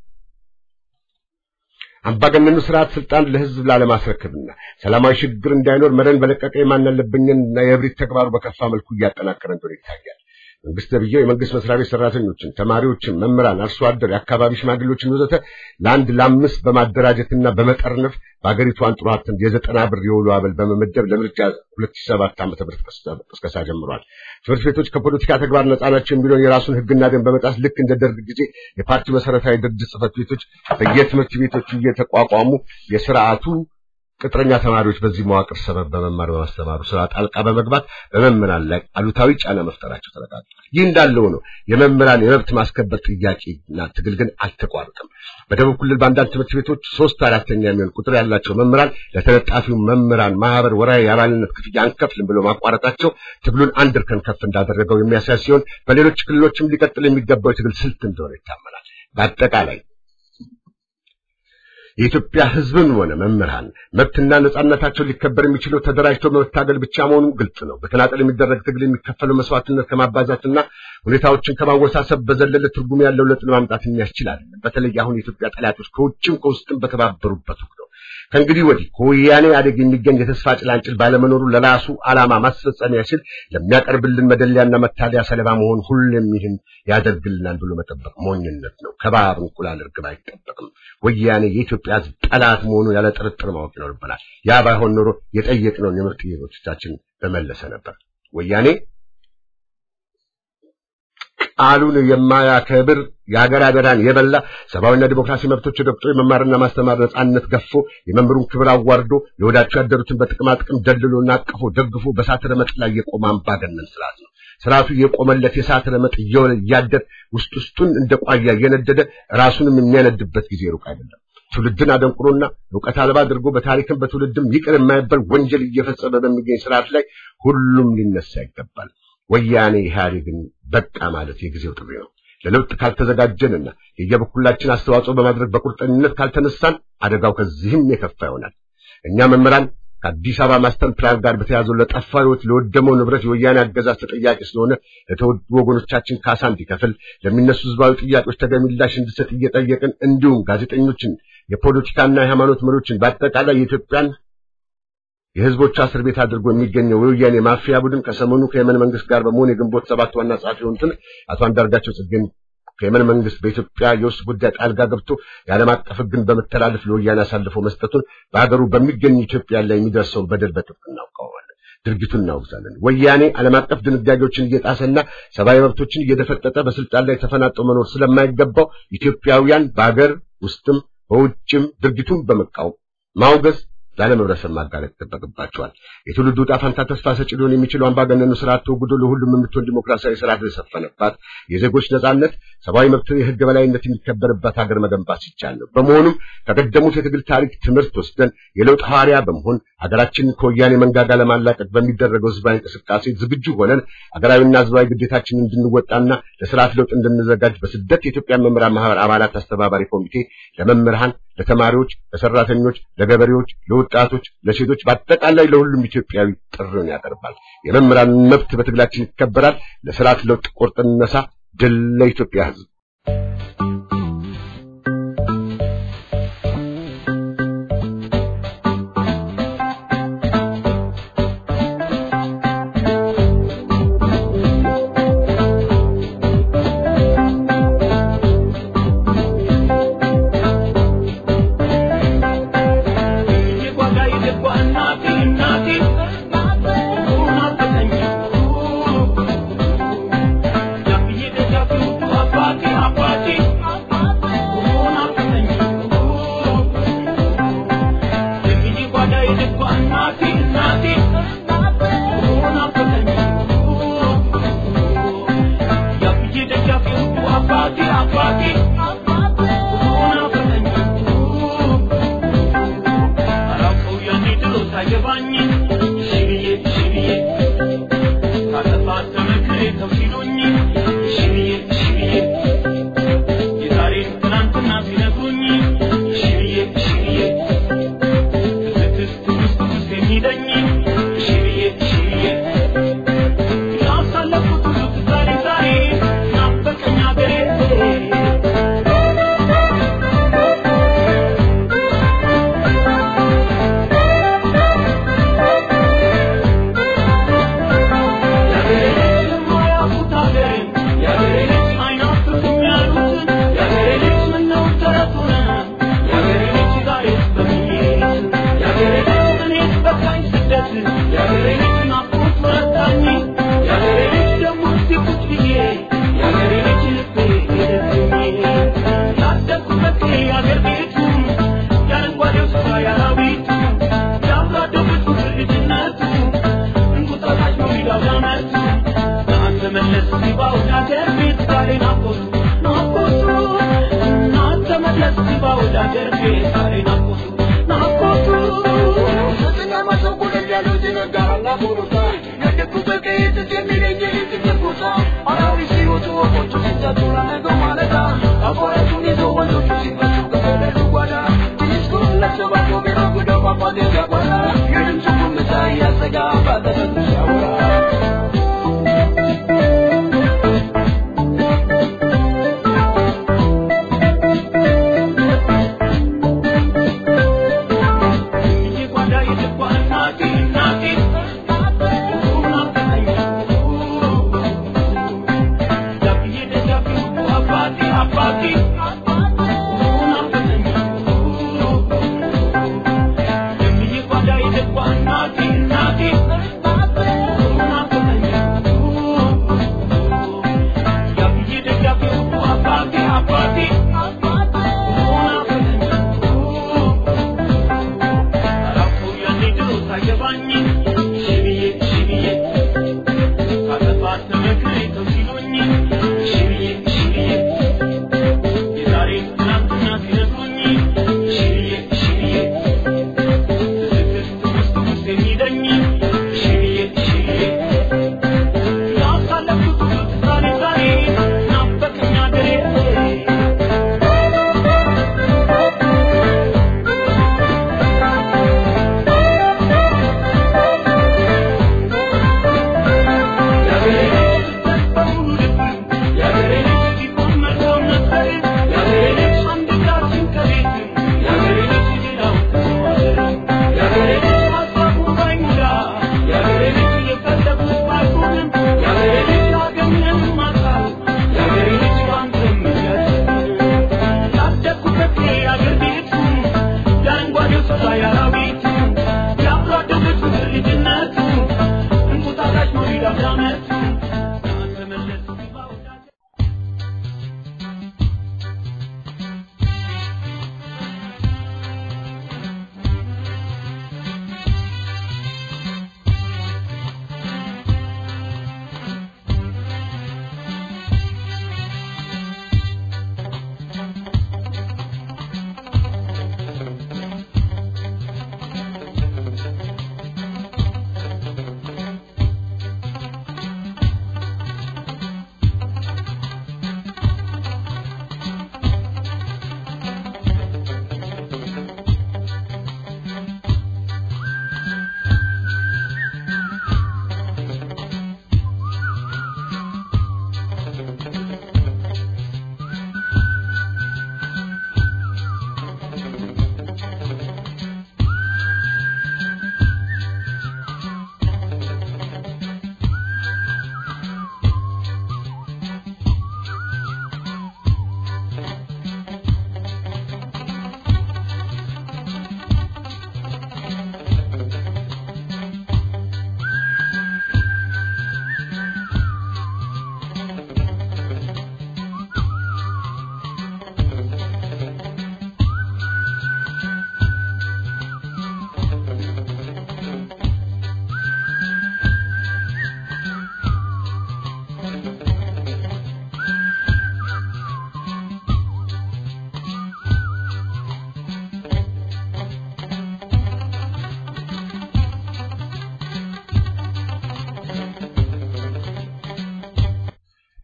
B: አምባገነኑ ስርዓት ስልጣን ለህዝብ ላለማስረከብና ሰላማዊ ሽግግር እንዳይኖር መረን በለቀቀ የማናለብኝና የእብሪት ተግባሩ በከፋ መልኩ እያጠናከረ እንደሆነ ይታያል። መንግስት ተብዬው የመንግስት መስሪያ ቤት ሰራተኞችን፣ ተማሪዎችን፣ መምህራን፣ አርሶ አደር፣ የአካባቢ ሽማግሌዎችን ወዘተ ለአንድ ለአምስት በማደራጀትና በመጠርነፍ በአገሪቱ አንጥሮ የዘጠና ብር የውሎ አበል በመመደብ ለምርጫ 2007 ዓመተ ምህረት ቅስቀሳ ጀምሯል። ትምህርት ቤቶች ከፖለቲካ ተግባር ነፃ ናቸው የሚለውን የራሱን ህግና ደንብ በመጣስ ልክ እንደ ደርግ ጊዜ የፓርቲ መሰረታዊ ድርጅት ጽህፈት ቤቶች በየትምህርት ቤቶቹ እየተቋቋሙ የስርዓቱ ቅጥረኛ ተማሪዎች በዚህ መዋቅር ሰበብ በመማር በማስተማሩ ስራ ጣልቃ በመግባት በመምህራን ላይ አሉታዊ ጫና መፍጠራቸው ተረጋግጧል። ይህ እንዳለው ነው የመምህራን የመብት ማስከበር ጥያቄና ትግል ግን አልተቋረጠም። በደቡብ ክልል በአንዳንድ ትምህርት ቤቶች ሶስት አራተኛ የሚሆን ቁጥር ያላቸው መምህራን ለተለጣፊው መምህራን ማህበር ወራዊ የአባልነት ክፍያ አንከፍልም ብሎ ማቋረጣቸው ትግሉን አንድ እርከን ከፍ እንዳደረገው የሚያሳይ ሲሆን በሌሎች ክልሎችም ሊቀጥል የሚገባው የትግል ስልት እንደሆነ ይታመናል። በአጠቃላይ የኢትዮጵያ ሕዝብን ሆነ መምህራን መብትና ነጻነታቸው ሊከበር የሚችለው ተደራጅቶ በመታገል ብቻ መሆኑ ግልጽ ነው። በተናጠል የሚደረግ ትግል የሚከፈለው መስዋዕትነት ከማባዛትና ሁኔታዎችን ከማወሳሰብ በዘለለ ትርጉም ያለው ለውጥ ለማምጣት የሚያስችል በተለይ አሁን የኢትዮጵያ ጠላቶች ከውጭም ከውስጥም በተባበሩበት ወቅት ነው። ከእንግዲህ ወዲህ ከወያኔ አደግ የሚገኝ የተስፋ ጭላንጭል ባለመኖሩ ለራሱ ዓላማ ማስፈጸሚያ ሲል ለሚያቀርብልን መደለያና መታለያ ሰለባ መሆን ሁሌም ይህን ያደርግልናል ብሎ መጠበቅ ሞኝነት ነው። ከባብ እንቁላል እርግብ አይጠበቅም። ወያኔ የኢትዮጵያ ሕዝብ ጠላት መሆኑ ያለ ጥርጥር ማወቅ ይኖርብናል። ያ ባይሆን ኖሮ የጠየቅነውን የምርጥ ጥያቄዎቻችን በመለሰ ነበር። ወያኔ ቃሉን የማያከብር የሀገር አደራን የበላ ሰብአዊና ዲሞክራሲ መብቶች ረግጦ የመማርና ማስተማር ነጻነት ገፎ የመምህሩን ክብር አዋርዶ የወዳቸው ያደሩትን በጥቅማ ጥቅም ደልሎና አቅፎ ደግፎ በእሳት ረመጥ ላይ የቆመ አምባገነን ስርዓት ነው። ስርዓቱ የቆመለት የእሳት ረመጥ እየሆነ እያደር ውስጥ ውስጡን እንደ ቋያ እየነደደ ራሱንም የሚያነድበት ጊዜ ሩቅ አይደለም። ትውልድን አደንቁሮና እውቀት አልባ አድርጎ በታሪክም በትውልድም ይቅር የማይባል ወንጀል እየፈጸመ በሚገኝ ስርዓት ላይ ሁሉም ሊነሳ ይገባል። ወያኔ ኢህአዴግን በቃ ማለት የጊዜው ጥሪ ነው። ለለውጥ ካልተዘጋጀንና የየበኩላችን አስተዋጽኦ በማድረግ በቁርጠኝነት ካልተነሳን አደጋው ከዚህም የከፋ ይሆናል። እኛ መምህራን ከአዲስ አበባ ማስተር ፕላን ጋር በተያዘው ለጠፋ ሕይወት ለወደመው ንብረት የወያኔ አገዛዝ ተጠያቂ ስለሆነ ለተጎዱ ወገኖቻችን ካሳ እንዲከፍል ለሚነሱ ህዝባዊ ጥያቄዎች ተገቢ ምላሽ እንዲሰጥ እየጠየቅን እንዲሁም ጋዜጠኞችን፣ የፖለቲካና የሃይማኖት መሪዎችን በአጠቃላይ የኢትዮጵያን የህዝቦች እስር ቤት አድርጎ የሚገኘው የወያኔ ማፊያ ቡድን ከሰሞኑ ከየመን መንግስት ጋር በመሆን የግንቦት ሰባት ዋና ጸሐፊ የሆኑትን አቶ አንዳርጋቸው ጽጌን ከየመን መንግስት በኢትዮጵያ የውስጥ ጉዳይ ጣልቃ ገብቶ የዓለም አቀፍ ሕግን በመተላለፍ ለወያኔ አሳልፎ መስጠቱን በሀገሩ በሚገኙ ኢትዮጵያ ላይ የሚደርሰውን በደል በጥብቅ እናውቀዋለን። ድርጊቱን እናውግዛለን። ወያኔ ዓለም አቀፍ ድንጋጌዎችን እየጣሰና ሰብአዊ መብቶችን እየደፈጠጠ በስልጣን ላይ ተፈናጦ መኖር ስለማይገባው ኢትዮጵያውያን በሀገር ውስጥም በውጭም ድርጊቱን በመቃወም ማውገዝ
D: ለዓለም ህብረተሰብ ማጋለጥ ይጠበቅባቸዋል። የትውልዱ ዕጣ ፈንታ ተስፋ ሰጪ ሊሆን የሚችለው አምባገነኑ ስርዓት ተወግዶ ለሁሉም የምትሆን ዲሞክራሲያዊ ስርዓት የሰፈነባት የዜጎች ነጻነት፣ ሰብአዊ መብት፣ የህግ በላይነት የሚከበርባት ሀገር መገንባት ሲቻል ነው። በመሆኑም ከቀደሙት የትግል ታሪክ ትምህርት ወስደን የለውጥ ሐዋርያ በመሆን ሀገራችንን ከወያኔ መንጋጋ ለማላቀቅ በሚደረገው ህዝባዊ እንቅስቃሴ ዝግጁ ሆነን ሀገራዊና ህዝባዊ ግዴታችንን እንድንወጣና ለስርዓት ለውጥ እንድንዘጋጅ በስደት የኢትዮጵያ መምህራን ማህበር አባላት አስተባባሪ ኮሚቴ ለመምህራን፣ ለተማሪዎች፣ ለሰራተኞች፣ ለገበሬዎች፣ ለወጣቶች፣ ለሴቶች በአጠቃላይ ለሁሉም ኢትዮጵያዊ ጥሪውን ያቀርባል። የመምህራን መብት በትግላችን ይከበራል። ለስርዓት ለውጥ ቆርጠን እንነሳ። ድል ለኢትዮጵያ one
E: more thing.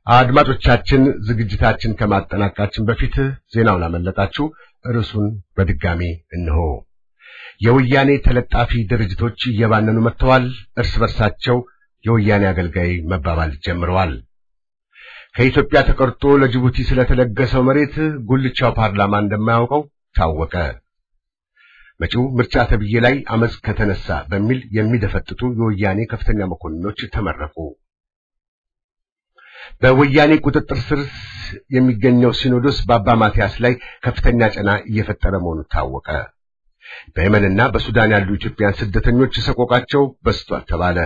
B: አድማጮቻችን ዝግጅታችን ከማጠናቃችን በፊት ዜናውን አመለጣችሁ ርዕሱን በድጋሚ እንሆ። የወያኔ ተለጣፊ ድርጅቶች እየባነኑ መጥተዋል። እርስ በርሳቸው የወያኔ አገልጋይ መባባል ጀምረዋል። ከኢትዮጵያ ተቀርጦ ለጅቡቲ ስለተለገሰው መሬት ጉልቻው ፓርላማ እንደማያውቀው ታወቀ። መጪው ምርጫ ተብዬ ላይ አመፅ ከተነሳ በሚል የሚደፈጥጡ የወያኔ ከፍተኛ መኮንኖች ተመረቁ። በወያኔ ቁጥጥር ስር የሚገኘው ሲኖዶስ በአባ ማቲያስ ላይ ከፍተኛ ጫና እየፈጠረ መሆኑ ታወቀ። በየመንና በሱዳን ያሉ ኢትዮጵያን ስደተኞች ሰቆቃቸው በስቷል ተባለ።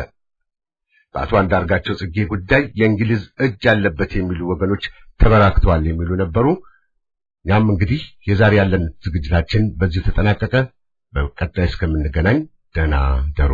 B: በአቶ አንዳርጋቸው ጽጌ ጉዳይ የእንግሊዝ እጅ አለበት የሚሉ ወገኖች ተበራክተዋል የሚሉ ነበሩ። ያም እንግዲህ የዛሬ ያለን ዝግጅታችን በዚህ ተጠናቀቀ። በቀጣይ እስከምንገናኝ ደህና ደሩ።